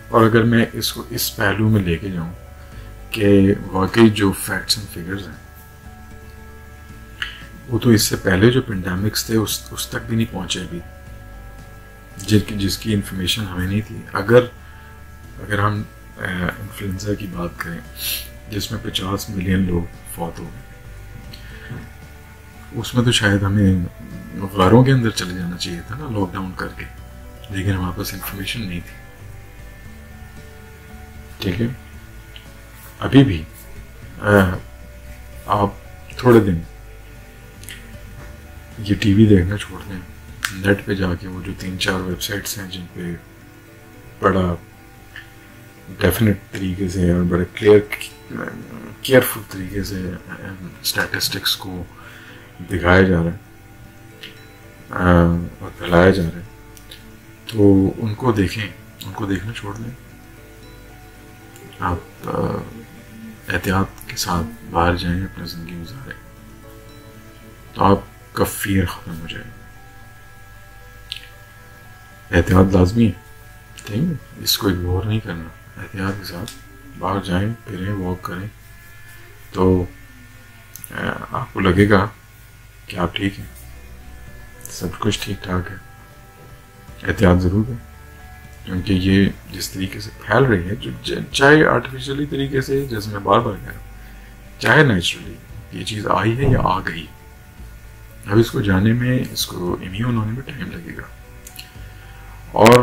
اور اگر میں اس کو اس پہلو میں لے کے جاؤں کہ واقعی جو فیکٹس اینڈ فگرز ہیں، وہ تو اس سے پہلے جو پینڈیمکس تھے، اس اس تک بھی نہیں پہنچے ابھی۔ جن کی جس کی انفارمیشن ہمیں نہیں تھی۔ اگر اگر ہم انفلوئنزا کی بات کریں، جس میں پچاس ملین لوگ فوت ہو گئے، اس میں تو شاید ہمیں غاروں کے اندر چلے جانا چاہیے تھا نا لاک ڈاؤن کر کے۔ لیکن ہمارے پاس انفارمیشن نہیں تھی۔ ٹھیک ہے؟ ابھی بھی آپ تھوڑے دن یہ ٹی وی دیکھنا چھوڑ دیں۔ نیٹ پہ جا کے وہ جو تین چار ویب سائٹس ہیں جن پہ بڑا ڈیفینیٹ طریقے سے اور بڑے کلیئر کیئرفل طریقے سے um, اسٹیٹسٹکس کو دکھایا جا رہا ہے um, اور پھیلایا جا رہا ہے۔ تو ان کو دیکھیں، ان کو دیکھنا چھوڑ دیں۔ آپ uh, احتیاط کے ساتھ باہر جائیں اپنا زندگی گزاریں۔ تو آپ کا فیر ختم ہو جائے۔ احتیاط لازمی ہے۔ ٹھیک ہے اس کو اگنور نہیں کرنا۔ احتیاط کے ساتھ باہر جائیں، پھریں واک کریں۔ تو آپ کو لگے گا کہ آپ ٹھیک ہیں۔ سب کچھ ٹھیک ٹھاک ہے۔ احتیاط ضرور ہے۔ کیونکہ یہ جس طریقے سے پھیل رہی ہے، جو چاہے آرٹیفیشلی طریقے سے، جیسے میں بار بار کہہ رہا ہوں، چاہے نیچرلی یہ چیز آئی ہے یا آ گئی اب اس کو جانے میں، اس کو امیون ہونے میں ٹائم لگے گا۔ اور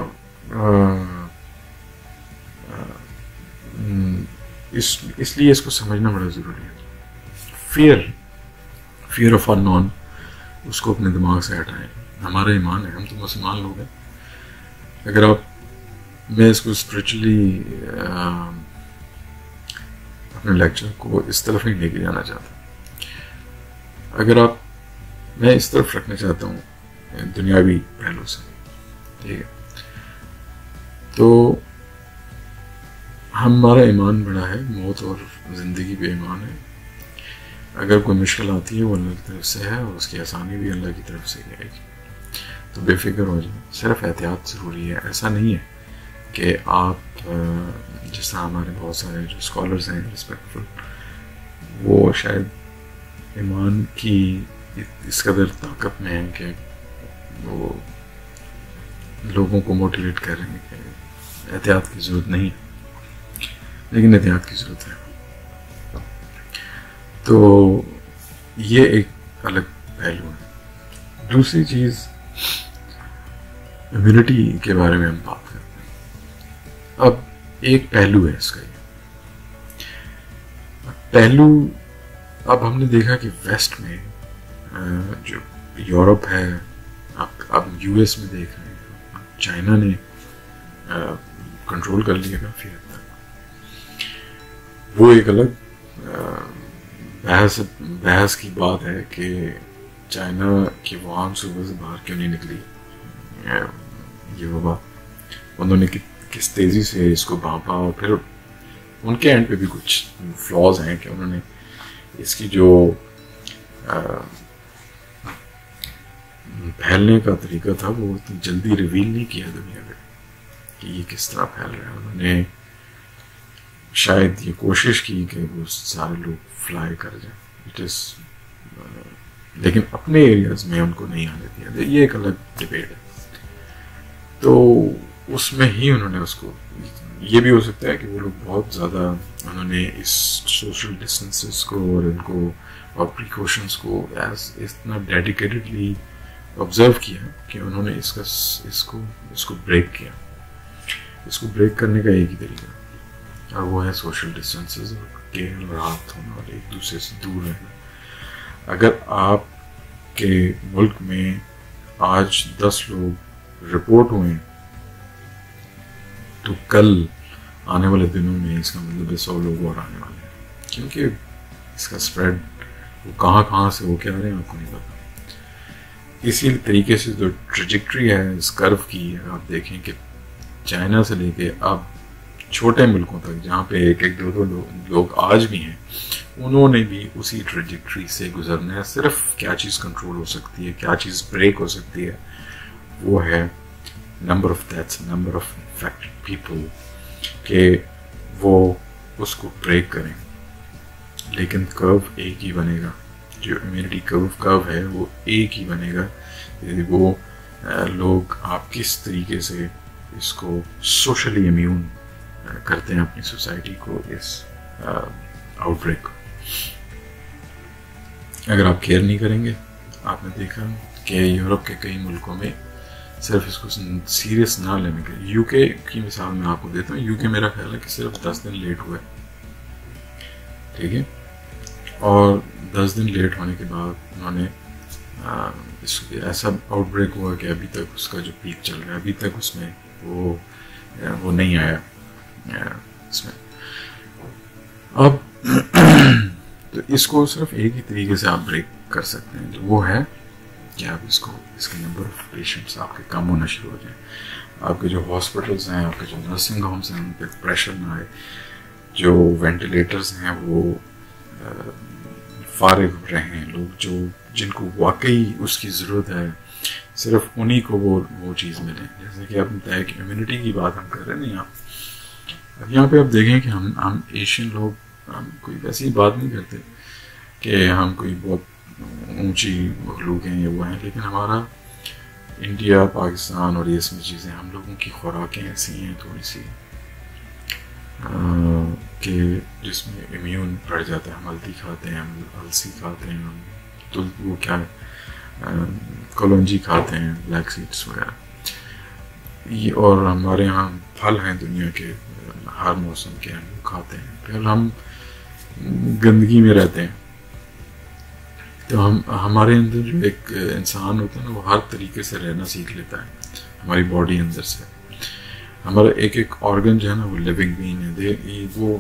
اس اس لیے اس کو سمجھنا بڑا ضروری ہے۔ Fear fear of unknown اس کو اپنے دماغ سے ہٹائیں۔ ہمارا ایمان ہے، ہم تو مسلمان لوگ ہیں۔ اگر آپ، میں اس کو اسپریچولی اپنے لیکچر کو اس طرف نہیں لے کے جانا چاہتا اگر آپ، میں اس طرف رکھنا چاہتا ہوں، دنیاوی پہلو سے۔ ٹھیک ہے۔ تو ہمارا ایمان بڑا ہے، موت اور زندگی پہ ایمان ہے۔ اگر کوئی مشکل آتی ہے، وہ اللہ کی طرف سے ہے اور اس کی آسانی بھی اللہ کی طرف سے آئے گی۔ تو بے فکر ہو جائیں صرف احتیاط ضروری ہے۔ ایسا نہیں ہے کہ آپ، جس طرح ہمارے بہت سارے جو اسکالرس ہیں رسپیکٹفل وہ شاید ایمان کی اس قدر طاقت میں ہیں کہ وہ لوگوں کو موٹیویٹ کر رہے ہیں کہ احتیاط کی ضرورت نہیں۔ ہے لیکن احتیاط کی ضرورت ہے۔ تو یہ ایک الگ پہلو ہے۔ دوسری چیز امیونٹی کے بارے میں ہم بات کرتے ہیں۔ اب ایک پہلو ہے اس کا یہ۔ پہلو، اب ہم نے دیکھا کہ ویسٹ میں جو یورپ ہے اب اب یو ایس میں دیکھ رہے ہیں، چائنا نے کنٹرول کر لیا کافی حد تک وہ ایک الگ بحث بحث کی بات ہے کہ چائنا کی وہاں صوبے سے باہر کیوں نہیں نکلی؟ یہ وبا انہوں نے کس تیزی سے اس کو بھانپا اور پھر ان کے اینڈ پہ بھی کچھ فلاز ہیں کہ انہوں نے اس کی جو پھیلنے کا طریقہ تھا، وہ جلدی ریویل نہیں کیا دنیا میں۔ کہ یہ کس طرح پھیل رہا ہے انہوں نے شاید یہ کوشش کی کہ وہ سارے لوگ فلائی کر جائیں۔ اٹ از uh, لیکن اپنے ایریاز میں ان کو نہیں آنے دیا۔ یہ ایک الگ ڈبیٹ ہے۔ تو اس میں ہی انہوں نے اس کو یہ بھی ہو سکتا ہے کہ وہ لوگ بہت زیادہ انہوں نے اس سوشل ڈسٹینسز کو اور ان کو اور پریکاشنس کو ایز اتنا ڈیڈیکیٹڈلی آبزرو کیا کہ انہوں نے اس کا اس کو اس کو بریک کیا۔ اس کو بریک کرنے کا ایک ہی طریقہ اور وہ ہے سوشل ڈسٹینسز کے رات ہونا اور ایک دوسرے سے دور رہنا اگر آپ کے ملک میں آج دس لوگ رپورٹ ہوئے تو کل آنے والے دنوں میں اس کا مطلب ہے سو لوگ اور آنے والے ہیں کیونکہ اس کا اسپریڈ وہ کہاں کہاں سے ہو کے آ رہے ہیں آپ کو نہیں پتا اسی طریقے سے جو ٹریجیکٹری ہے اس کرو کی آپ دیکھیں کہ چائنا سے لے کے اب چھوٹے ملکوں تک، جہاں پہ ایک ایک دو دو لوگ آج بھی ہیں، انہوں نے بھی اسی ٹریجیکٹری سے گزرنا ہے۔ صرف کیا چیز کنٹرول ہو سکتی ہے، کیا چیز بریک ہو سکتی ہے، وہ ہے number of deaths number of infected people کہ وہ اس کو بریک کریں۔ لیکن کرو ایک ہی بنے گا جو امیونٹی کرو کرو ہے، وہ ایک ہی بنے گا وہ لوگ آپ کس طریقے سے اس کو سوشلی امیون uh, کرتے ہیں اپنی سوسائٹی کو اس uh, آؤٹ بریک کو۔ اگر آپ کیئر نہیں کریں گے، آپ نے دیکھا کہ یورپ کے کئی ملکوں میں صرف اس کو سیریس نہ لینے کے یو کے کی مثال میں آپ کو دیتا ہوں۔ یو کے میرا خیال ہے کہ صرف دس دن لیٹ ہوا ہے۔ ٹھیک ہے؟ اور دس دن لیٹ ہونے کے بعد انہوں نے اس ایسا آؤٹ بریک ہوا کہ ابھی تک اس کا جو پیک چل رہا ہے، ابھی تک اس میں وہ وہ نہیں آیا۔ اس میں اب تو اس کو صرف ایک ہی طریقے سے آپ بریک کر سکتے ہیں۔ جو وہ ہے کہ آپ اس کو، اس کے نمبر آف پیشنٹس آپ کے کم ہونا شروع ہو جائیں۔ آپ کے جو ہاسپٹلس ہیں، آپ کے جو نرسنگ ہومس ہیں، ان پہ پریشر نہ آئے۔ جو وینٹیلیٹرز ہیں، وہ فارغ رہے ہیں لوگ جو، جن کو واقعی اس کی ضرورت ہے صرف انہی کو وہ وہ چیز ملے۔ جیسے کہ آپ بتایا کہ امیونٹی کی بات ہم کر رہے ہیں نا یہاں یہاں پہ آپ دیکھیں کہ ہم ہم ایشین لوگ، ہم کوئی ویسی بات نہیں کرتے کہ ہم کوئی بہت اونچی مخلوق ہیں یا وہ ہیں، لیکن ہمارا انڈیا پاکستان اور یہ سب چیزیں ہم لوگوں کی خوراکیں ایسی ہیں، تھوڑی سی کہ جس میں امیون بڑھ جاتا ہے، ہم ہلدی کھاتے ہیں، ہم السی کھاتے ہیں، ہم تو وہ کیا ہے کلونجی کھاتے ہیں بلیک سیڈس وغیرہ یہ اور ہمارے یہاں پھل ہیں دنیا کے، ہر موسم کے ہم کھاتے ہیں۔ پھر ہم گندگی میں رہتے ہیں۔ تو ہم، ہمارے اندر جو ایک انسان ہوتا ہے نا، وہ ہر طریقے سے رہنا سیکھ لیتا ہے، ہماری باڈی اندر سے۔ ہمارا ایک ایک آرگن جو ہے نا، وہ لیونگ بین ہے۔ دے وہ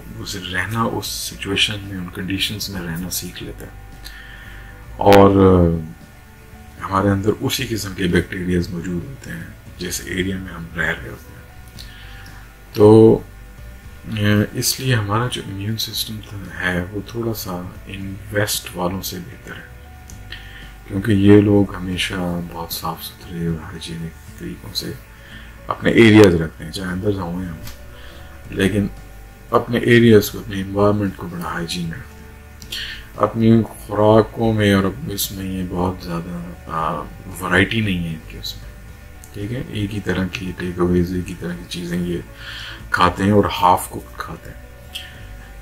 رہنا، اس سچویشن میں، ان کنڈیشنز میں رہنا سیکھ لیتا ہے۔ اور ہمارے اندر اسی قسم کے بیکٹیریاز موجود ہوتے ہیں جس ایریا میں ہم رہ رہے ہوتے ہیں۔ تو اس لیے ہمارا جو امیون سسٹم ہے، وہ تھوڑا سا ان ویسٹ والوں سے بہتر ہے۔ کیونکہ یہ لوگ ہمیشہ بہت صاف ستھرے اور ہائیجینک طریقوں سے اپنے ایریاز رکھتے ہیں چاہے اندر ہوئے ہوں۔ لیکن اپنے ایریاز کو، اپنے انوائرمنٹ کو بڑا ہائیجین رکھتے ہیں اپنی خوراکوں میں اور اس میں یہ بہت زیادہ ورائٹی نہیں ہے ان کے اس میں۔ ٹھیک ہے؟ ایک ہی طرح کی ٹیک اویز ایک ہی طرح کی چیزیں یہ کھاتے ہیں اور ہاف کو کھاتے ہیں۔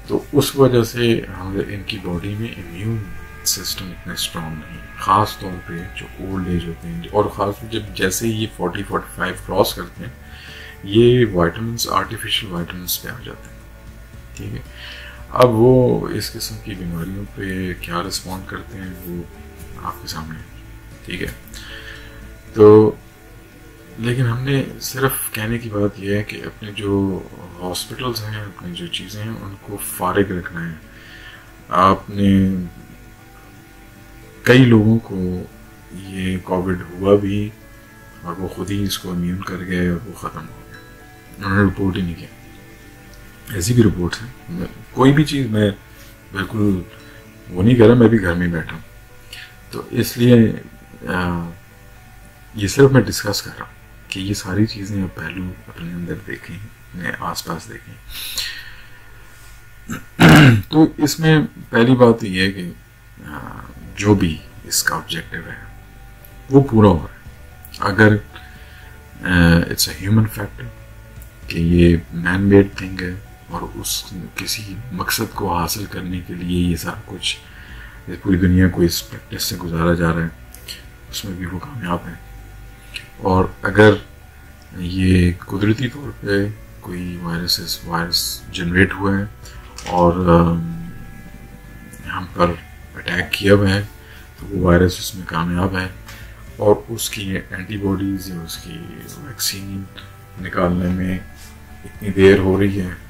تو اس وجہ سے ہم ان کی باڈی میں امیون سسٹم اتنے اسٹرانگ نہیں خاص طور پہ جو اولڈ ایج ہوتے ہیں۔ اور خاص طور جب جیسے ہی یہ فورٹی فورٹی فائیو کراس کرتے ہیں، یہ وائٹامنس آرٹیفیشیل وائٹامنس پہ آ جاتے ہیں۔ ٹھیک ہے؟ اب وہ اس قسم کی بیماریوں پہ کیا رسپونڈ کرتے ہیں وہ آپ کے سامنے ٹھیک ہے؟ تو لیکن ہم نے صرف کہنے کی بات یہ ہے کہ اپنے جو ہاسپٹلس ہیں اپنی جو چیزیں ہیں، ان کو فارغ رکھنا ہے۔ آپ نے کئی لوگوں کو یہ کووڈ ہوا بھی اور وہ خود ہی اس کو امیون کر گئے اور وہ ختم ہو گیا انہوں نے رپورٹ ہی نہیں کیا ایسی بھی رپورٹس ہیں کوئی بھی چیز میں بالکل وہ نہیں کر رہا، میں بھی گھر میں بیٹھا ہوں۔ تو اس لیے یہ صرف میں ڈسکس کر رہا ہوں کہ یہ ساری چیزیں اب پہلو اپنے اندر دیکھیں، اپنے آس پاس دیکھیں۔ تو اس میں پہلی بات یہ ہے کہ جو بھی اس کا آبجیکٹو ہے، وہ پورا ہو رہا ہے۔ اگر اٹس اے ہیومن فیکٹر کہ یہ مین میڈ تھنگ ہے اور اس کسی مقصد کو حاصل کرنے کے لیے یہ سارا کچھ پوری دنیا کو اس پریکٹس سے گزارا جا رہا ہے، اس میں بھی وہ کامیاب ہیں۔ اور اگر یہ قدرتی طور پہ کوئی وائرسز وائرس جنریٹ ہوئے ہیں اور، ہم پر اٹیک کیا ہوا ہے تو وہ وائرس اس میں کامیاب ہے۔ اور اس کی اینٹی باڈیز یا اس کی ویکسین نکالنے میں اتنی دیر ہو رہی ہے۔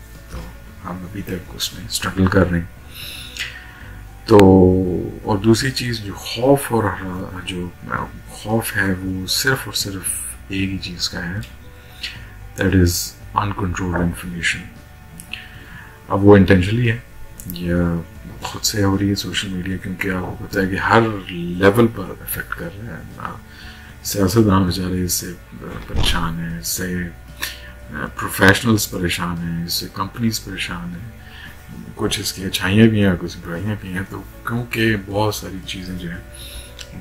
ہم ابھی تک اس میں اسٹرگل کر رہے ہیں۔ تو، اور دوسری چیز جو خوف اور جو خوف ہے، وہ صرف اور صرف ایک ہی چیز کا ہے۔ دیٹ از انکنٹرول انفارمیشن اب وہ انٹینشنلی ہے، یا خود سے ہو رہی ہے سوشل میڈیا کیونکہ آپ کو پتہ ہے کہ ہر لیول پر افیکٹ کر رہے ہیں سیاست دان بیچارے اس سے پریشان ہیں، اس سے پروفیشنلس پریشان ہیں، اس سے کمپنیز پریشان ہیں۔ کچھ اس کی اچھائیاں بھی ہیں، کچھ برائیاں بھی ہیں۔ تو کیونکہ بہت ساری چیزیں جو ہیں،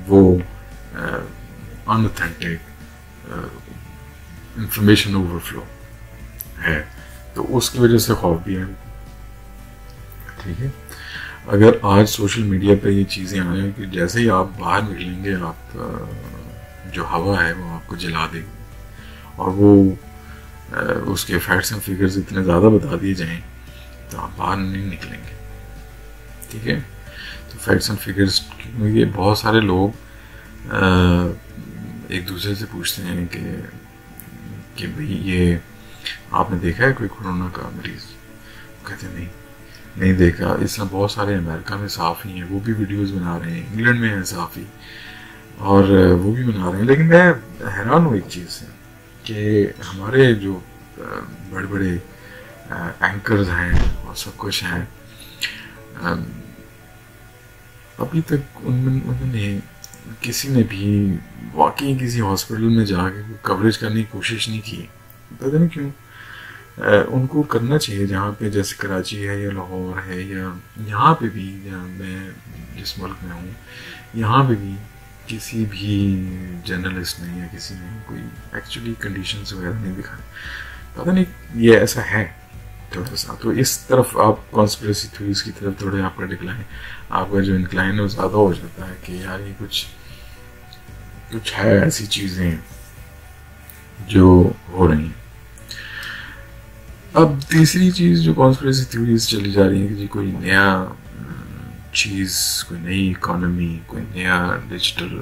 وہ انتھینٹک انفارمیشن اوور فلو ہے۔ تو اس کی وجہ سے خوف بھی ہے۔ ٹھیک ہے۔ اگر آج سوشل میڈیا پہ یہ چیزیں آئیں کہ جیسے ہی آپ باہر نکلیں گے، آپ جو ہوا ہے، وہ آپ کو جلا دے گی۔ اور وہ اس کے فیکٹس اینڈ فگرز اتنے زیادہ بتا دیے جائیں تو آپ باہر نہیں نکلیں گے۔ ٹھیک ہے؟ تو فیکٹس اینڈ فگرس یہ بہت سارے لوگ ایک دوسرے سے پوچھتے ہیں کہ کہ بھئی یہ آپ نے دیکھا ہے کوئی کورونا کا مریض؟ کہتے نہیں نہیں دیکھا۔ اس طرح بہت سارے امریکہ میں صافی ہیں، وہ بھی ویڈیوز بنا رہے ہیں، انگلینڈ میں ہیں صافی اور وہ بھی بنا رہے ہیں۔ لیکن میں حیران ہوں ایک چیز سے۔ کہ ہمارے جو بڑے بڑے اینکرز ہیں اور سب کچھ ہیں ابھی تک انہوں نے کسی نے بھی واقعی کسی ہاسپٹل میں جا کے کوریج کرنے کی کوشش نہیں کی۔ پتہ نہیں کیوں؟ ان کو کرنا چاہیے جہاں پہ، جیسے کراچی ہے یا لاہور ہے یا یہاں پہ بھی، جہاں میں جس ملک میں ہوں، یہاں پہ بھی کسی بھی جرنلسٹ نے یا کسی نے کوئی ایکچولی کنڈیشنز وغیرہ نہیں دکھائے۔ پتہ نہیں یہ ایسا ہے تھوڑا سا۔ تو اس طرف آپ کانسپریسی تھوڑیز کی طرف تھوڑے آپ کا ڈکلائن آپ کا جو انکلائن ہے وہ زیادہ ہو جاتا ہے کہ یار یہ کچھ کچھ ہے ایسی چیزیں جو ہو رہی ہیں۔ اب تیسری چیز جو کانسپریسی تھیوریز چلی جا رہی ہیں کہ جی کوئی نیا چیز، کوئی نئی اکانومی کوئی نیا ڈیجیٹل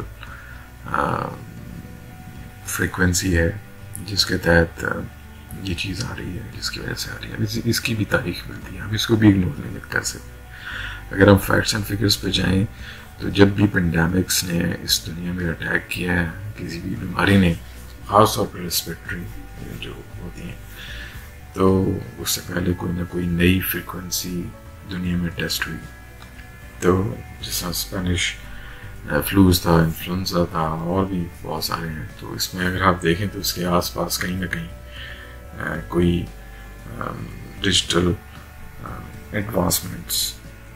فریکوینسی ہے، جس کے تحت یہ چیز آ رہی ہے، جس کی وجہ سے آ رہی ہے۔ اس کی بھی تاریخ ملتی ہے، ہم اس کو بھی اگنور نہیں کر سکتے۔ اگر ہم فیکٹس اینڈ فگرس پہ جائیں، تو جب بھی پینڈیمکس نے اس دنیا میں اٹیک کیا ہے، کسی بھی بیماری نے، خاص طور پر ریسپیکٹری جو ہوتی ہیں، تو اس سے پہلے کوئی نہ کوئی نئی فریکوینسی دنیا میں ٹیسٹ ہوئی۔ تو جس طرح اسپینش فلوز تھا انفلوئنزا تھا اور بھی بہت سارے ہیں تو اس میں اگر آپ دیکھیں تو اس کے آس پاس کہیں نہ کہیں کوئی digital advancements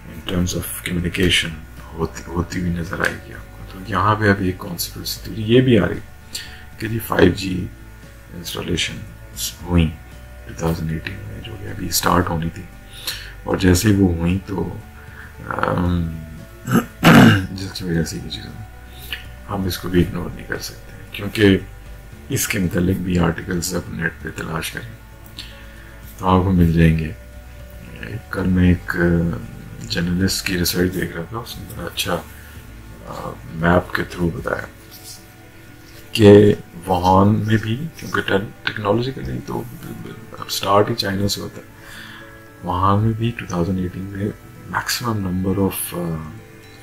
in terms of communication ہوتی ہوتی ہوئی نظر آئے گی آپ کو تو یہاں پہ ابھی ایک کانسیکوینسی تھی یہ بھی آ رہی کہ جی فائیو جی انسٹالیشن ہوئیں ٹو تھاؤزنڈ ایٹین میں جو کہ ابھی اسٹارٹ ہونی تھی اور جیسے وہ ہوئیں تو Um, ریسرچ کی وجہ سے یہ چیزیں ہم اس کو بھی اگنور نہیں کر سکتے کیونکہ اس کے متعلق بھی آرٹیکلس آپ نیٹ پہ تلاش کریں۔ تو آپ کو مل جائیں گے۔ کل میں ایک جرنلسٹ کی ریسرچ دیکھ رہا تھا، اس نے بڑا اچھا میپ کے تھرو بتایا کہ وہان میں بھی، کیونکہ ٹیکنالوجی کا نہیں تو اب اسٹارٹ ہی چائنا سے ہوتا ہے۔ وہاں میں بھی ٹو تھاؤزنڈ ایٹین میں maximum number of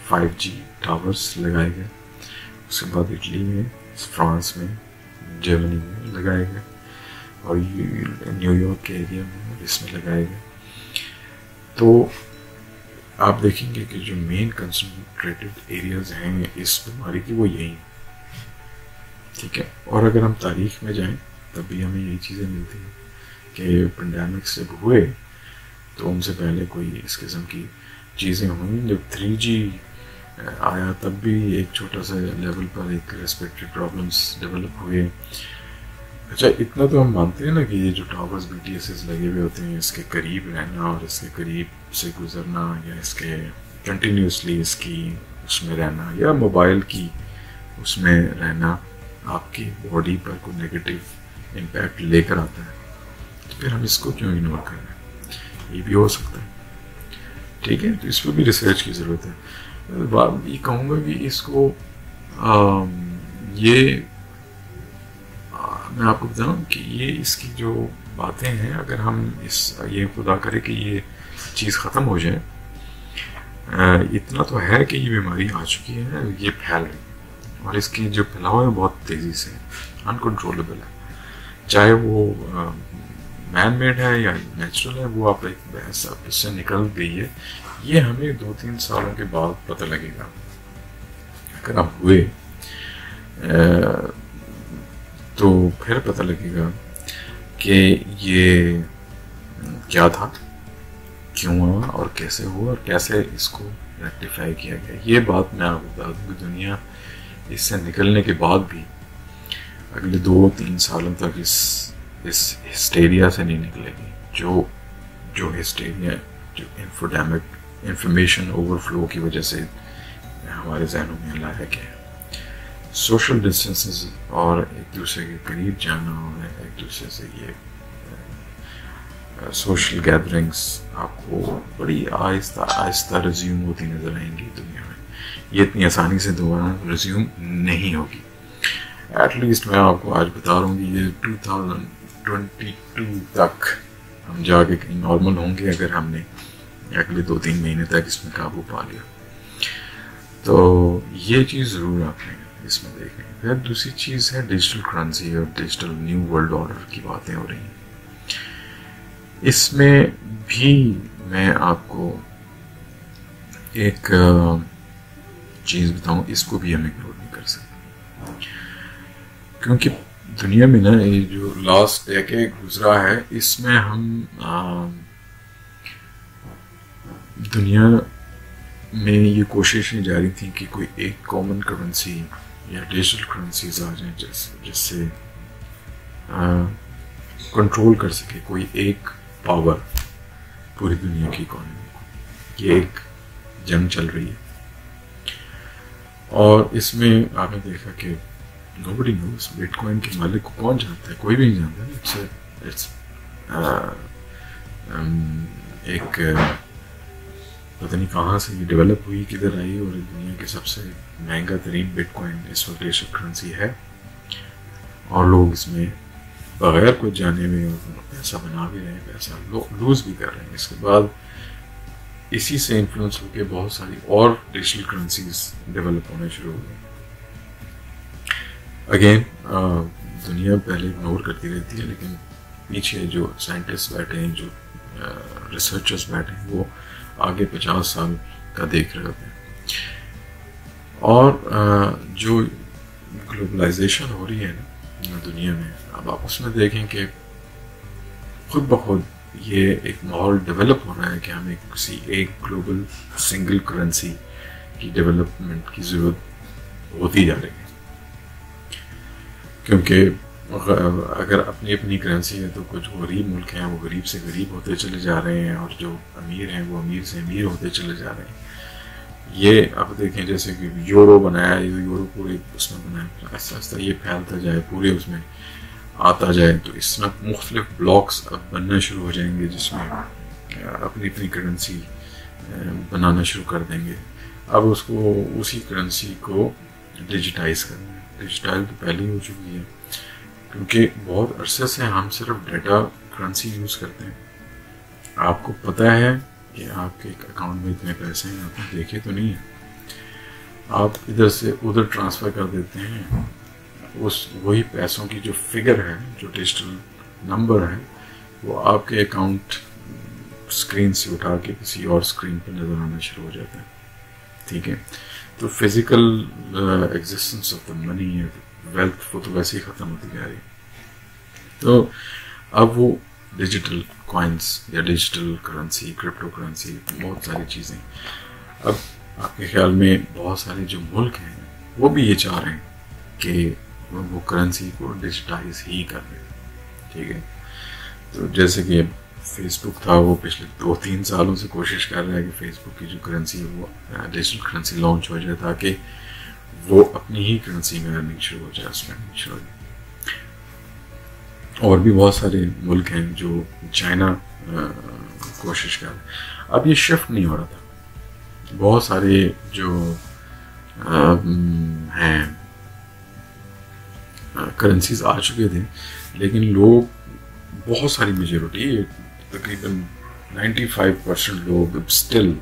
five G towers لگائے گئے۔ اس کے بعد اٹلی میں، فرانس میں، جرمنی میں لگائے گئے۔ اور نیو یارک کے ایریا میں اس میں لگائے گئے۔ تو آپ دیکھیں گے کہ جو مین کنسنٹریٹڈ ایریاز ہیں اس بیماری کی، وہ یہی ہیں۔ ٹھیک ہے؟ اور اگر ہم تاریخ میں جائیں، تب بھی ہمیں یہی چیزیں ملتی ہیں کہ پنڈیمکس جب ہوئے تو ان سے پہلے کوئی اس قسم کی چیزیں ہوئیں۔ جب تھری جی آیا تب بھی ایک چھوٹا سا لیول پر ایک ریسپیکٹری پرابلمس ڈیولپ ہوئے۔ اچھا اتنا تو ہم مانتے ہیں نا کہ یہ جو towers B T S S لگے ہوئے ہوتے ہیں، اس کے قریب رہنا اور اس کے قریب سے گزرنا یا اس کے کنٹینیوسلی اس کی اس میں رہنا یا موبائل کی اس میں رہنا آپ کی باڈی پر کوئی نگیٹو امپیکٹ لے کر آتا ہے۔ تو پھر ہم اس کو کیوں اگنور کر رہے ہیں؟ یہ بھی ہو سکتا ہے۔ ٹھیک ہے، تو اس پہ بھی ریسرچ کی ضرورت ہے۔ یہ کہوں گا کہ اس کو یہ میں آپ کو بتاؤں کہ یہ اس کی جو باتیں ہیں، اگر ہم اس، یہ خدا کرے کہ یہ چیز ختم ہو جائے اتنا تو ہے کہ یہ بیماری آ چکی ہے، یہ پھیل رہی ہے۔ اور اس کی جو پھیلاؤ ہے بہت تیزی سے انکنٹرولبل ہے چاہے وہ مین میڈ ہے یا نیچرل ہے، وہ آپ ایک بحث اس سے نکل گئی ہے۔ یہ ہمیں دو تین سالوں کے بعد پتہ لگے گا۔ اگر آپ ہوئے تو پھر پتہ لگے گا کہ یہ کیا تھا، کیوں ہوا اور کیسے ہوا اور کیسے اس کو ریکٹیفائی کیا گیا۔ یہ بات میں آپ بتا دوں کہ دنیا اس سے نکلنے کے بعد بھی اگلے دو تین سالوں تک اس اس ہسٹیریا سے نہیں نکلے گی۔ جو جو ہسٹیریا جو انفوڈیمک انفارمیشن اوور فلو کی وجہ سے ہمارے ذہنوں میں اللہ لایا گیا سوشل ڈسٹینسز اور ایک دوسرے کے قریب جانا اور ایک دوسرے سے یہ uh, سوشل گیدرنگس آپ کو بڑی آہستہ آہستہ ریزیوم ہوتی نظر آئیں گی دنیا میں۔ یہ اتنی آسانی سے دوبارہ ریزیوم نہیں ہوگی۔ ایٹ لیسٹ میں آپ کو آج بتا رہا ہوں کہ یہ ٹو تھاؤزنڈ ٹوینٹی ٹو تک ہم جا کے کہیں نارمل ہوں گے اگر ہم نے اگلے دو تین مہینے تک اس میں قابو پا لیا۔ تو یہ چیز ضرور آپ نے اس میں دیکھیں پھر دوسری چیز ہے ڈیجیٹل کرنسی اور ڈیجیٹل نیو ورلڈ آرڈر کی باتیں ہو رہی ہیں۔ اس میں بھی میں آپ کو ایک چیز بتاؤں، اس کو بھی ہم اگنور نہیں کر سکتے۔ کیونکہ دنیا میں نا، یہ جو لاسٹ ڈیکے گزرا ہے، اس میں ہم دنیا میں یہ کوششیں جاری تھیں کہ کوئی ایک کامن کرنسی یا ڈیجیٹل کرنسیز آ جائیں، جس جس سے کنٹرول کر سکے کوئی ایک پاور پوری دنیا کی اکانومی کو۔ یہ ایک جنگ چل رہی ہے۔ اور اس میں آپ نے دیکھا کہ نو بڈی نوز بٹ کوائن کے مالک کو کون جانتا ہے کوئی بھی نہیں جانتا ایک پتہ نہیں کہاں سے یہ ڈیولپ ہوئی کدھر آئی اور دنیا کے سب سے مہنگا ترین بٹ کوائن اس وقت ڈیجیٹل کرنسی ہے اور لوگ اس میں بغیر کچھ جانے میں پیسہ بنا بھی رہے ہیں، پیسہ لوز بھی کر رہے ہیں۔ اس کے بعد اسی سے انفلوئنس ہو کے بہت ساری اور ڈیجیٹل کرنسیز ڈیولپ ہونے شروع ہو گئی اگین دنیا پہلے اگنور کرتی رہتی ہے، لیکن پیچھے جو سائنٹسٹ بیٹھے ہیں، جو ریسرچرس بیٹھے ہیں، وہ آگے پچاس سال کا دیکھ رہے ہوتے ہیں۔ اور جو گلوبلائزیشن ہو رہی ہے نا دنیا میں، اب آپ اس میں دیکھیں کہ خود بخود یہ ایک ماحول ڈیولپ ہو رہا ہے کہ ہمیں کسی ایک گلوبل سنگل کرنسی کی ڈیولپمنٹ کی ضرورت ہوتی جا رہی ہے۔ کیونکہ اگر اپنی اپنی کرنسی ہے تو کچھ غریب ملک ہیں، وہ غریب سے غریب ہوتے چلے جا رہے ہیں اور جو امیر ہیں وہ امیر سے امیر ہوتے چلے جا رہے ہیں۔ یہ اب دیکھیں جیسے کہ یورو بنایا یورو پورے اس میں بنایا۔ آہستہ آہستہ یہ پھیلتا جائے، پورے اس میں آتا جائے تو اس میں مختلف بلاکس اب بننا شروع ہو جائیں گے، جس میں اپنی اپنی کرنسی بنانا شروع کر دیں گے۔ اب اس کو اسی کرنسی کو ڈیجیٹائز کرنا ہے ڈیجیٹائز تو پہلے ہی ہو چکی ہے۔ کیونکہ بہت عرصے سے ہم صرف ڈیٹا کرنسی یوز کرتے ہیں۔ آپ کو پتہ ہے کہ آپ کے اکاؤنٹ میں اتنے پیسے ہیں، آپ نے دیکھے تو نہیں ہیں۔ آپ ادھر سے ادھر ٹرانسفر کر دیتے ہیں۔ اس وہی پیسوں کی جو فگر ہے، جو ڈیجیٹل نمبر ہے، وہ آپ کے اکاؤنٹ اسکرین سے اٹھا کے کسی اور اسکرین پہ نظر آنا شروع ہو جاتا ہے۔ ٹھیک ہے؟ تو physical existence of the money wealth وہ تو ویسے ہی ختم ہوتی جا رہی تو اب وہ ڈیجیٹل کوائنس یا ڈیجیٹل کرنسی کرپٹو کرنسی بہت ساری چیزیں۔ اب آپ کے خیال میں بہت سارے جو ملک ہیں، وہ بھی یہ چاہ رہے ہیں کہ وہ کرنسی کو ڈیجیٹائز ہی کر دیں۔ ٹھیک ہے؟ تو جیسے کہ فیس بک تھا، وہ پچھلے دو تین سالوں سے کوشش کر رہا ہے کہ فیس بک کی جو کرنسی ہے، وہ ڈیجیٹل کرنسی لانچ ہو جائے تاکہ وہ اپنی ہی کرنسی میں ارننگ شروع ہو جائے اسپینڈنگ شروع ہو جائے۔ اور بھی بہت سارے ملک ہیں جو چائنا کوشش کر رہے اب یہ شفٹ نہیں ہو رہا تھا۔ بہت سارے جو ہیں کرنسیز آ چکے تھے، لیکن لوگ بہت ساری میجورٹی تقریباً نائنٹی فائیو پرسینٹ لوگ اسٹل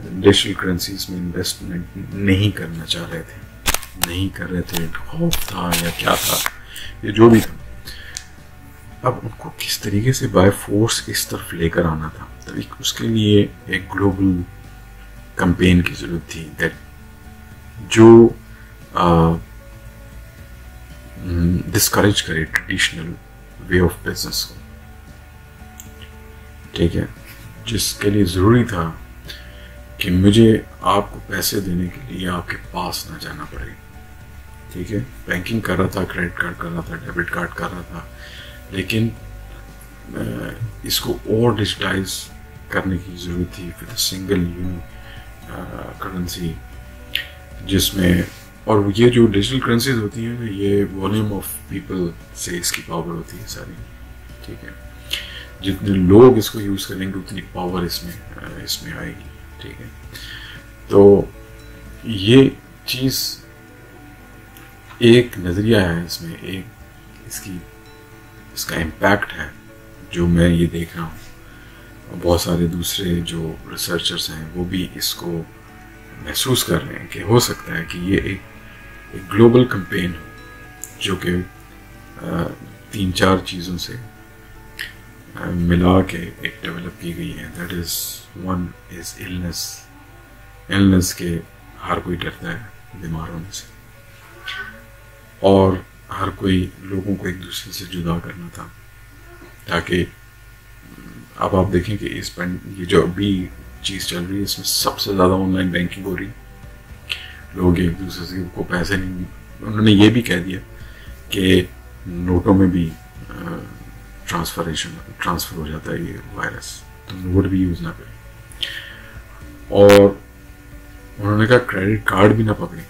ڈیجیٹل کرنسیز میں انویسٹمنٹ نہیں کرنا چاہ رہے تھے۔ نہیں کر رہے تھے۔ خوف تھا یا کیا تھا؟ یہ جو بھی تھا۔ اب ان کو کس طریقے سے بائی فورس کس طرف لے کر آنا تھا؟ تو اس کے لیے ایک گلوبل کمپین کی ضرورت تھی دیٹ جو ڈسکریج کرے ٹریڈیشنل وے آف بزنس کو۔ ٹھیک ہے۔ جس کے لیے ضروری تھا کہ مجھے آپ کو پیسے دینے کے لیے آپ کے پاس نہ جانا پڑے۔ ٹھیک ہے۔ بینکنگ کر رہا تھا، کریڈٹ کارڈ کر رہا تھا، ڈیبٹ کارڈ کر رہا تھا۔ لیکن اس کو اور ڈیجیٹائز کرنے کی ضرورت تھی ود سنگل یو کرنسی جس میں، اور یہ جو ڈیجیٹل کرنسیز ہوتی ہیں، یہ والیوم آف پیپل سے اس کی پاور ہوتی ہے ساری۔ ٹھیک ہے۔ جتنے لوگ اس کو یوز کریں گے، اتنی پاور اس میں اس میں آئے گی، ٹھیک ہے۔ تو یہ چیز ایک نظریہ ہے، اس میں ایک اس کی، اس کا امپیکٹ ہے، جو میں یہ دیکھ رہا ہوں۔ بہت سارے دوسرے جو ریسرچرس ہیں، وہ بھی اس کو محسوس کر رہے ہیں کہ ہو سکتا ہے کہ یہ ایک ایک گلوبل کمپین ہو، جو کہ تین چار چیزوں سے ملا کے ایک ڈیولپ کی گئی ہے that is one is illness illness کے ہر کوئی ڈرتا ہے بیمار ہونے سے اور ہر کوئی لوگوں کو ایک دوسرے سے جدا کرنا تھا تاکہ اب آپ دیکھیں کہ اس پین یہ جو ابھی چیز چل رہی ہے اس میں سب سے زیادہ آن لائن بینکنگ ہو رہی لوگ ایک دوسرے سے کو پیسے نہیں انہوں نے یہ بھی کہہ دیا کہ نوٹوں میں بھی ٹرانسفریشن ٹرانسفر ہو جاتا ہے یہ وائرس تو نوٹ بھی یوز نہ کریں. اور انہوں نے کہا کریڈٹ کارڈ بھی نہ پکڑیں.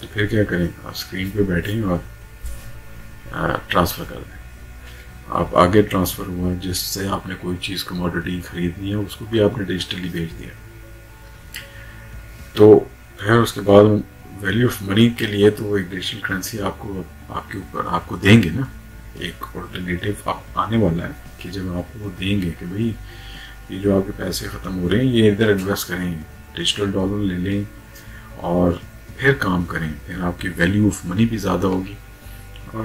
تو پھر کیا کریں؟ آپ اسکرین پہ بیٹھیں اور ٹرانسفر کر دیں. آپ آگے ٹرانسفر ہوا جس سے آپ نے کوئی چیز کموڈٹی خریدنی ہے، اس کو بھی آپ نے ڈیجیٹلی بھیج دیا. تو پھر اس کے بعد ویلیو آف منی کے لیے تو ایک ڈیجیٹل کرنسی آپ کو آپ کے اوپر آپ کو دیں گے نا؟ ایک آلٹرنیٹیو آنے والا ہے کہ جب آپ کو وہ دیں گے کہ بھائی یہ جو آپ کے پیسے ختم ہو رہے ہیں، یہ ادھر انویسٹ کریں ڈیجیٹل ڈالر لے لیں اور پھر کام کریں، پھر آپ کی ویلیو آف منی بھی زیادہ ہوگی اور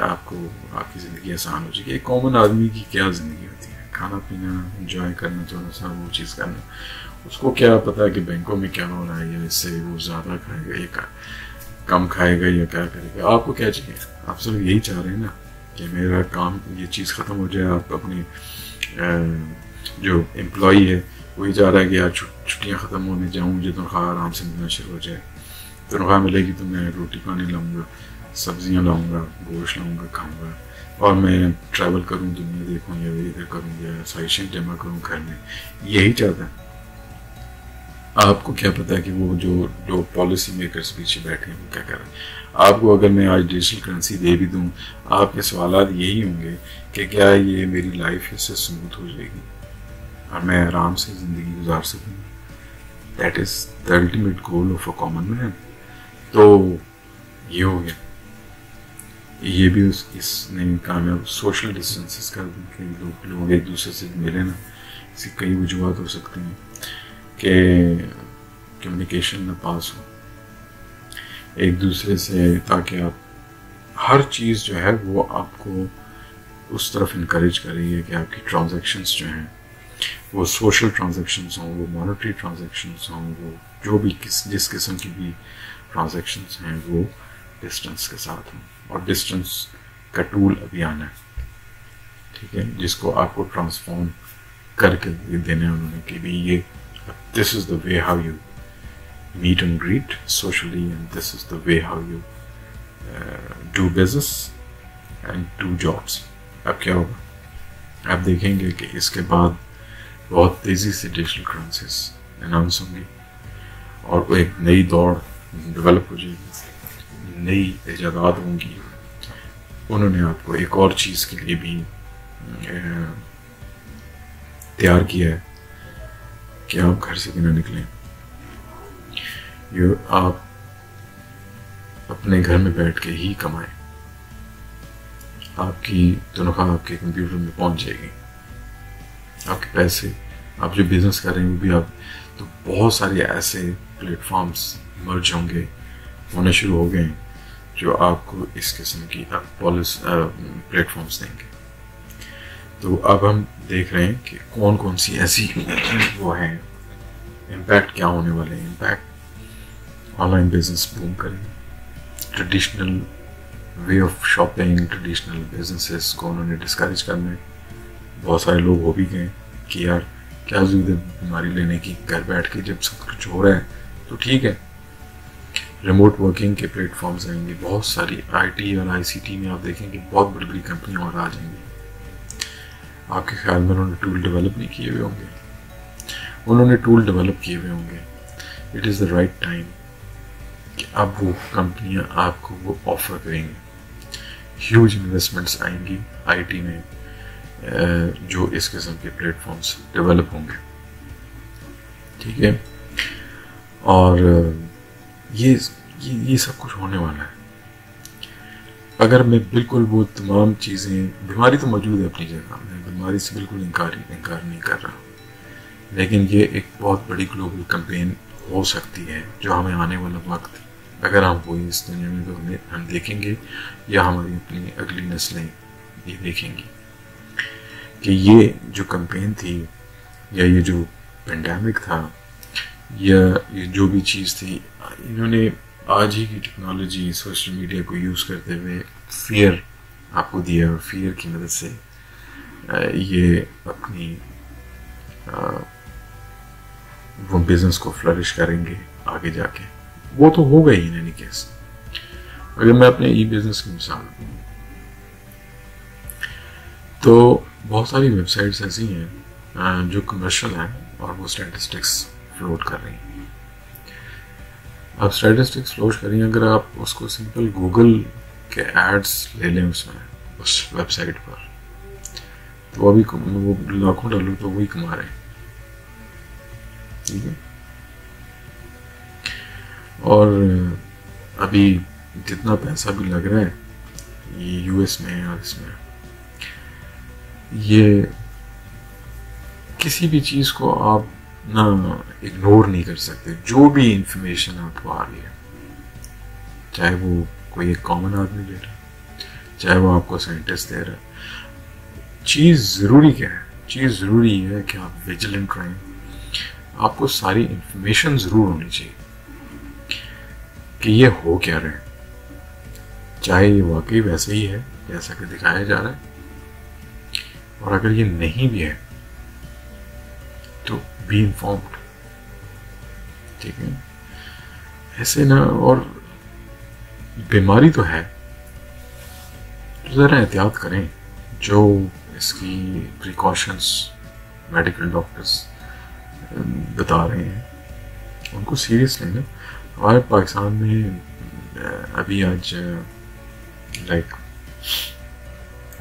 آپ کو آپ کی زندگی آسان ہو جائے گی۔ ایک کامن آدمی کی کیا زندگی ہوتی ہے؟ کھانا پینا انجوائے کرنا تھوڑا سا وہ چیز کرنا، اس کو کیا پتا ہے کہ بینکوں میں کیا ہو رہا ہے یا اس سے وہ زیادہ کھائے گا یا کم کھائے گا یا کیا کرے گا؟ آپ کو کیا چاہیے؟ آپ صرف یہی چاہ رہے ہیں نا۔ کہ میرا کام یہ چیز ختم ہو جائے، آپ اپنی جو امپلائی ہے، وہی چاہ رہا ہے کہ یار چھٹیاں ختم ہونے جاؤں، مجھے تنخواہ آرام سے ملنا شروع ہو جائے۔ تنخواہ ملے گی تو میں روٹی پانی لاؤں گا، سبزیاں لاؤں گا، گوشت لاؤں گا، کھاؤں گا۔ اور میں ٹریول کروں، دنیا دیکھوں یا ادھر کروں یا سائشیں جمع کروں گھر میں۔ یہی چاہتا ہے آپ کو کیا پتا کہ وہ جو جو پالیسی میکرز پیچھے بیٹھے ہیں، وہ کیا کر رہے ہیں؟ آپ کو اگر میں آج ڈیجیٹل کرنسی دے بھی دوں، آپ کے سوالات یہی ہوں گے کہ کیا یہ میری لائف اس سے سموتھ ہو جائے گی؟ اور میں آرام سے زندگی گزار سکوں that is the ultimate goal of a common man تو یہ ہو گیا۔ یہ بھی اس اس نے کامیاب سوشل ڈسٹینسز کر دیں کہ لوگ لوگ ایک دوسرے سے ملے نا۔ اس کی کئی وجوہات ہو سکتی ہیں کہ کمیونیکیشن نہ پاس ہو ایک دوسرے سے تاکہ آپ ہر چیز جو ہے وہ آپ کو اس طرف انکریج کر رہی ہے کہ آپ کی ٹرانزیکشنس جو ہیں وہ سوشل ٹرانزیکشنس ہوں، وہ مانیٹری ٹرانزیکشنس ہوں، وہ جو بھی کس، جس قسم کی بھی ٹرانزیکشنس ہیں وہ ڈسٹنس کے ساتھ ہوں۔ اور ڈسٹنس کا ٹول ابھی آنا ہے، ٹھیک ہے؟ جس کو آپ کو ٹرانسفارم کر کے دینے انہوں نے کہ بھی یہ this is the way how you meet and greet socially and this is the way how you do business and do jobs اب کیا ہوگا آپ دیکھیں گے کہ اس کے بعد بہت تیزی سے ڈیجیٹل کرنسیز اناؤنس ہوں گی اور وہ ایک نئی دوڑ ڈیولپ ہو جائے گی نئی ایجادات ہوں گی انہوں نے آپ کو ایک اور چیز کے لیے بھی تیار کیا ہے کہ آپ گھر سے بھی نہ نکلیں یہ آپ اپنے گھر میں بیٹھ کے ہی کمائیں۔ آپ کی تنخواہ آپ کے کمپیوٹر میں پہنچ جائے گی۔ آپ کے پیسے، آپ جو بزنس کر رہے ہیں وہ بھی آپ، تو بہت سارے ایسے پلیٹ فارمس مرج ہوں گے، ہونے شروع ہو گئے جو آپ کو اس قسم کی پالیس پلیٹ فارمس دیں گے۔ تو اب ہم دیکھ رہے ہیں کہ کون کون سی ایسی وہ ہیں امپیکٹ کیا ہونے والے ہیں impact online business boom کریں traditional way of shopping traditional businesses کو انہوں نے ڈسکریج کرنے. بہت سارے لوگ ہو بھی گئے کہ یار، کیا ضرورت ہے بیماری لینے کی گھر بیٹھ کے جب سب کچھ ہو رہا ہے، تو ٹھیک ہے۔ ریموٹ ورکنگ کے پلیٹ فارمز آئیں گے، بہت ساری آئی ٹی اور آئی سی ٹی میں آپ دیکھیں گے، بہت بڑی بڑی کمپنیاں اور آ جائیں گی آپ کے خیال میں انہوں نے ٹول ڈیولپ نہیں کیے ہوئے ہوں گے؟ انہوں نے ٹول ڈیولپ کیے ہوئے ہوں گے۔ It is the right time کہ اب وہ کمپنیاں آپ کو وہ آفر کریں گی۔ ہیوج انویسٹمنٹس آئیں گی آئی ٹی میں جو اس قسم کے پلیٹ فارمس ڈیولپ ہوں گے۔ ٹھیک ہے؟ اور یہ یہ سب کچھ ہونے والا ہے۔ اگر میں بالکل وہ تمام چیزیں، بیماری تو موجود ہے اپنی جگہ میں، بیماری سے بالکل انکار انکار نہیں کر رہا۔ لیکن یہ ایک بہت بڑی گلوبل کمپین ہو سکتی ہے جو ہمیں آنے والا وقت اگر ہم وہ اس دنیا میں تو ہمیں ہم دیکھیں گے یا ہماری اپنی اگلی نسلیں یہ دیکھیں گی کہ یہ جو کمپین تھی یا یہ جو پینڈیمک تھا یا یہ جو بھی چیز تھی، انہوں نے آج ہی کی ٹیکنالوجی، سوشل میڈیا کو یوز کرتے ہوئے فیئر آپ کو دیا اور فیئر کی مدد سے یہ اپنی وہ بزنس کو فلرش کریں گے آگے جا کے۔ وہ تو ہو گئی ان اینی کیس۔ اگر میں اپنے ای بزنس کی مثال دوں۔ تو بہت ساری ویب سائٹس ایسی ہیں جو کمرشل ہیں اور وہ اسٹیٹسٹکس فلوٹ کر رہی ہیں۔ آپ اسٹیٹسٹکس فلوٹ کر رہی ہیں اگر آپ اس کو سمپل گوگل کے ایڈس لے لیں اس میں، اس ویب سائٹ پر۔ تو ابھی وہ لاکھوں ڈالر تو وہی کما رہے ہیں۔ ٹھیک ہے؟ اور ابھی جتنا پیسہ بھی لگ رہا ہے، یہ یو ایس میں اور اس میں یہ کسی بھی چیز کو آپ نہ اگنور نہیں کر سکتے۔ جو بھی انفارمیشن آپ کو آ رہی ہے، چاہے وہ کوئی ایک کامن آدمی دے رہا ہے، چاہے وہ آپ کو سائنٹسٹ دے رہا ہے۔ چیز ضروری کیا ہے؟ چیز ضروری ہے کہ آپ ویجیلنٹ رہیں۔ آپ کو ساری انفارمیشن ضرور ہونی چاہیے۔ کہ یہ ہو کیا رہے چاہے یہ واقعی ویسے ہی ہے، جیسا کہ دکھایا جا رہا ہے۔ اور اگر یہ نہیں بھی ہے، تو بی انفارمڈ ٹھیک ہے۔ ایسے نہ، اور بیماری تو ہے۔ تو ذرا احتیاط کریں۔ جو اس کی پریکاشنس میڈیکل ڈاکٹرس بتا رہے ہیں، ان کو سیریس لینا ہمارے پاکستان میں ابھی آج like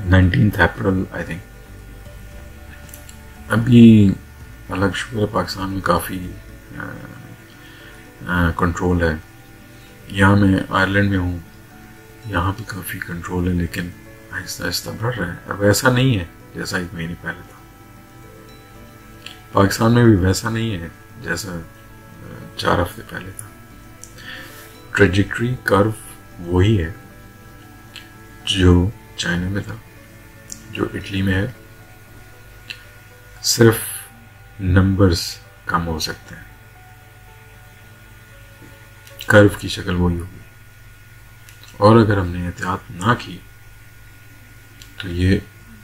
nineteenth April I think ابھی الگ شکر ہے پاکستان میں کافی کنٹرول ہے۔ یہاں میں آئرلینڈ میں ہوں، یہاں بھی کافی کنٹرول ہے، لیکن آہستہ آہستہ بڑھ رہا ہے۔ اب ایسا نہیں ہے جیسا ایک مہینے پہلے تھا۔ پاکستان میں بھی ویسا نہیں ہے جیسا چار ہفتے پہلے تھا۔ ٹریجیکٹری کرو وہی ہے جو چائنا میں تھا، جو اٹلی میں ہے۔ صرف نمبرز کم ہو سکتے ہیں۔ کرو کی شکل وہی ہوگی۔ اور اگر ہم نے احتیاط نہ کی، تو یہ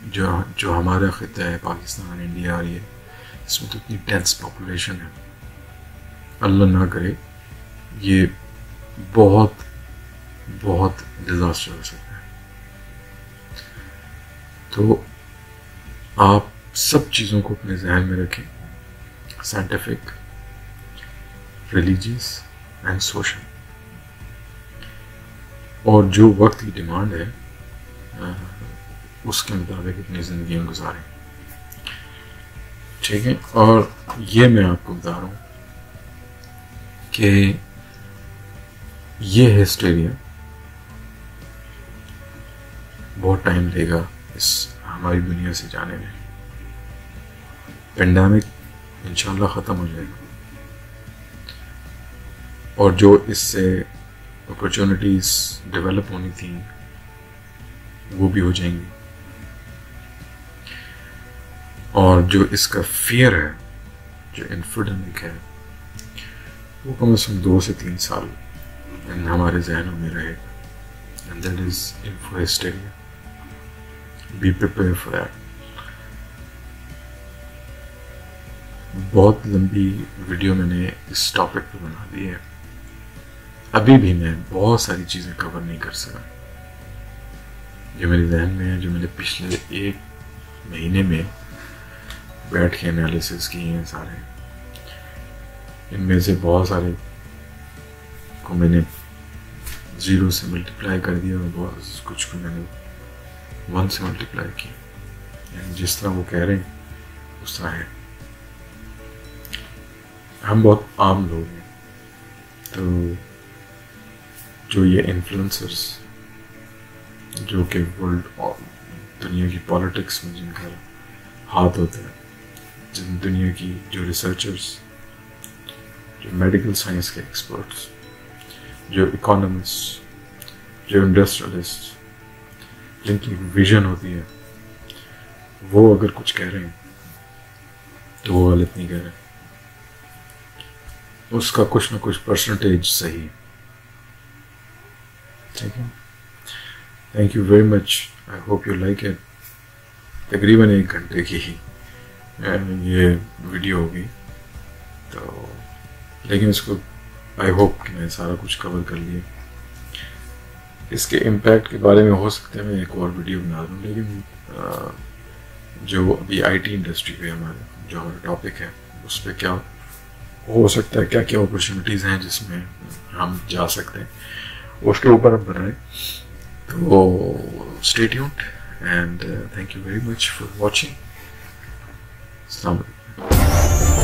جو جو ہمارا خطہ ہے، پاکستان، انڈیا، اور یہ، اس میں تو اتنی ڈینس پاپولیشن ہے۔ اللہ نہ کرے، یہ بہت بہت ڈیزاسٹر ہو سکتا ہے۔ تو آپ سب چیزوں کو اپنے ذہن میں رکھیں۔ سائنٹیفک ریلیجیس اینڈ سوشل اور جو وقت کی ڈیمانڈ ہے اس کے مطابق اپنی زندگیاں گزاریں۔ ٹھیک ہے؟ اور یہ میں آپ کو بتا رہا ہوں کہ یہ ہسٹیریا بہت ٹائم لے گا اس ہماری دنیا سے جانے میں۔ پینڈامک انشاءاللہ ختم ہو جائے گا۔ اور جو اس سے اپرچونٹیز ڈیولپ ہونی تھیں، وہ بھی ہو جائیں گی۔ اور جو اس کا فیئر ہے، جو انفیڈمک ہے، وہ کم از کم دو سے تین سال ہمارے ذہنوں میں رہے۔ گا and that is info hysteria be prepare for that بہت لمبی ویڈیو میں نے اس ٹاپک پہ بنا دی ہے۔ ابھی بھی میں بہت ساری چیزیں کور نہیں کر سکا۔ جو میرے ذہن میں ہے، جو میں نے پچھلے ایک مہینے میں بیٹھ کے انالیسس کیے ہیں سارے۔ ان میں سے بہت سارے کو میں نے زیرو سے ملٹیپلائی کر دیا اور بہت کچھ کو میں نے ون سے ملٹیپلائی کیا۔ یعنی جس طرح وہ کہہ رہے ہیں، اس طرح ہے۔ ہم بہت عام لوگ ہیں۔ تو جو یہ انفلوئنسرس جو کہ ورلڈ دنیا کی پالیٹکس میں جن کا ہاتھ ہوتا ہے، جن دنیا کی جو ریسرچرس جو میڈیکل سائنس کے ایکسپرٹس جو اکانومسٹ جو انڈسٹریلسٹ جن کی ویژن ہوتی ہے وہ اگر کچھ کہہ رہے ہیں تو وہ غلط نہیں کہہ رہے اس کا کچھ نہ کچھ پرسنٹیج صحیح ٹھیک ہے thank you very much I hope you like it تقریباً ایک گھنٹے کی ہی یہ ویڈیو ہوگی تو لیکن اس کو آئی ہوپ کہ میں سارا کچھ کور کر لیا۔ اس کے امپیکٹ کے بارے میں ہو سکتا ہے میں ایک اور ویڈیو بنا دوں، لیکن جو ابھی آئی ٹی انڈسٹری پہ ہمارا جو ہمارا ٹاپک ہے، اس پہ کیا ہو سکتا ہے، کیا کیا اپرچونیٹیز ہیں جس میں ہم جا سکتے ہیں، اس کے اوپر ہم بنائیں تو statute and thank you very much for watching السلام علیکم۔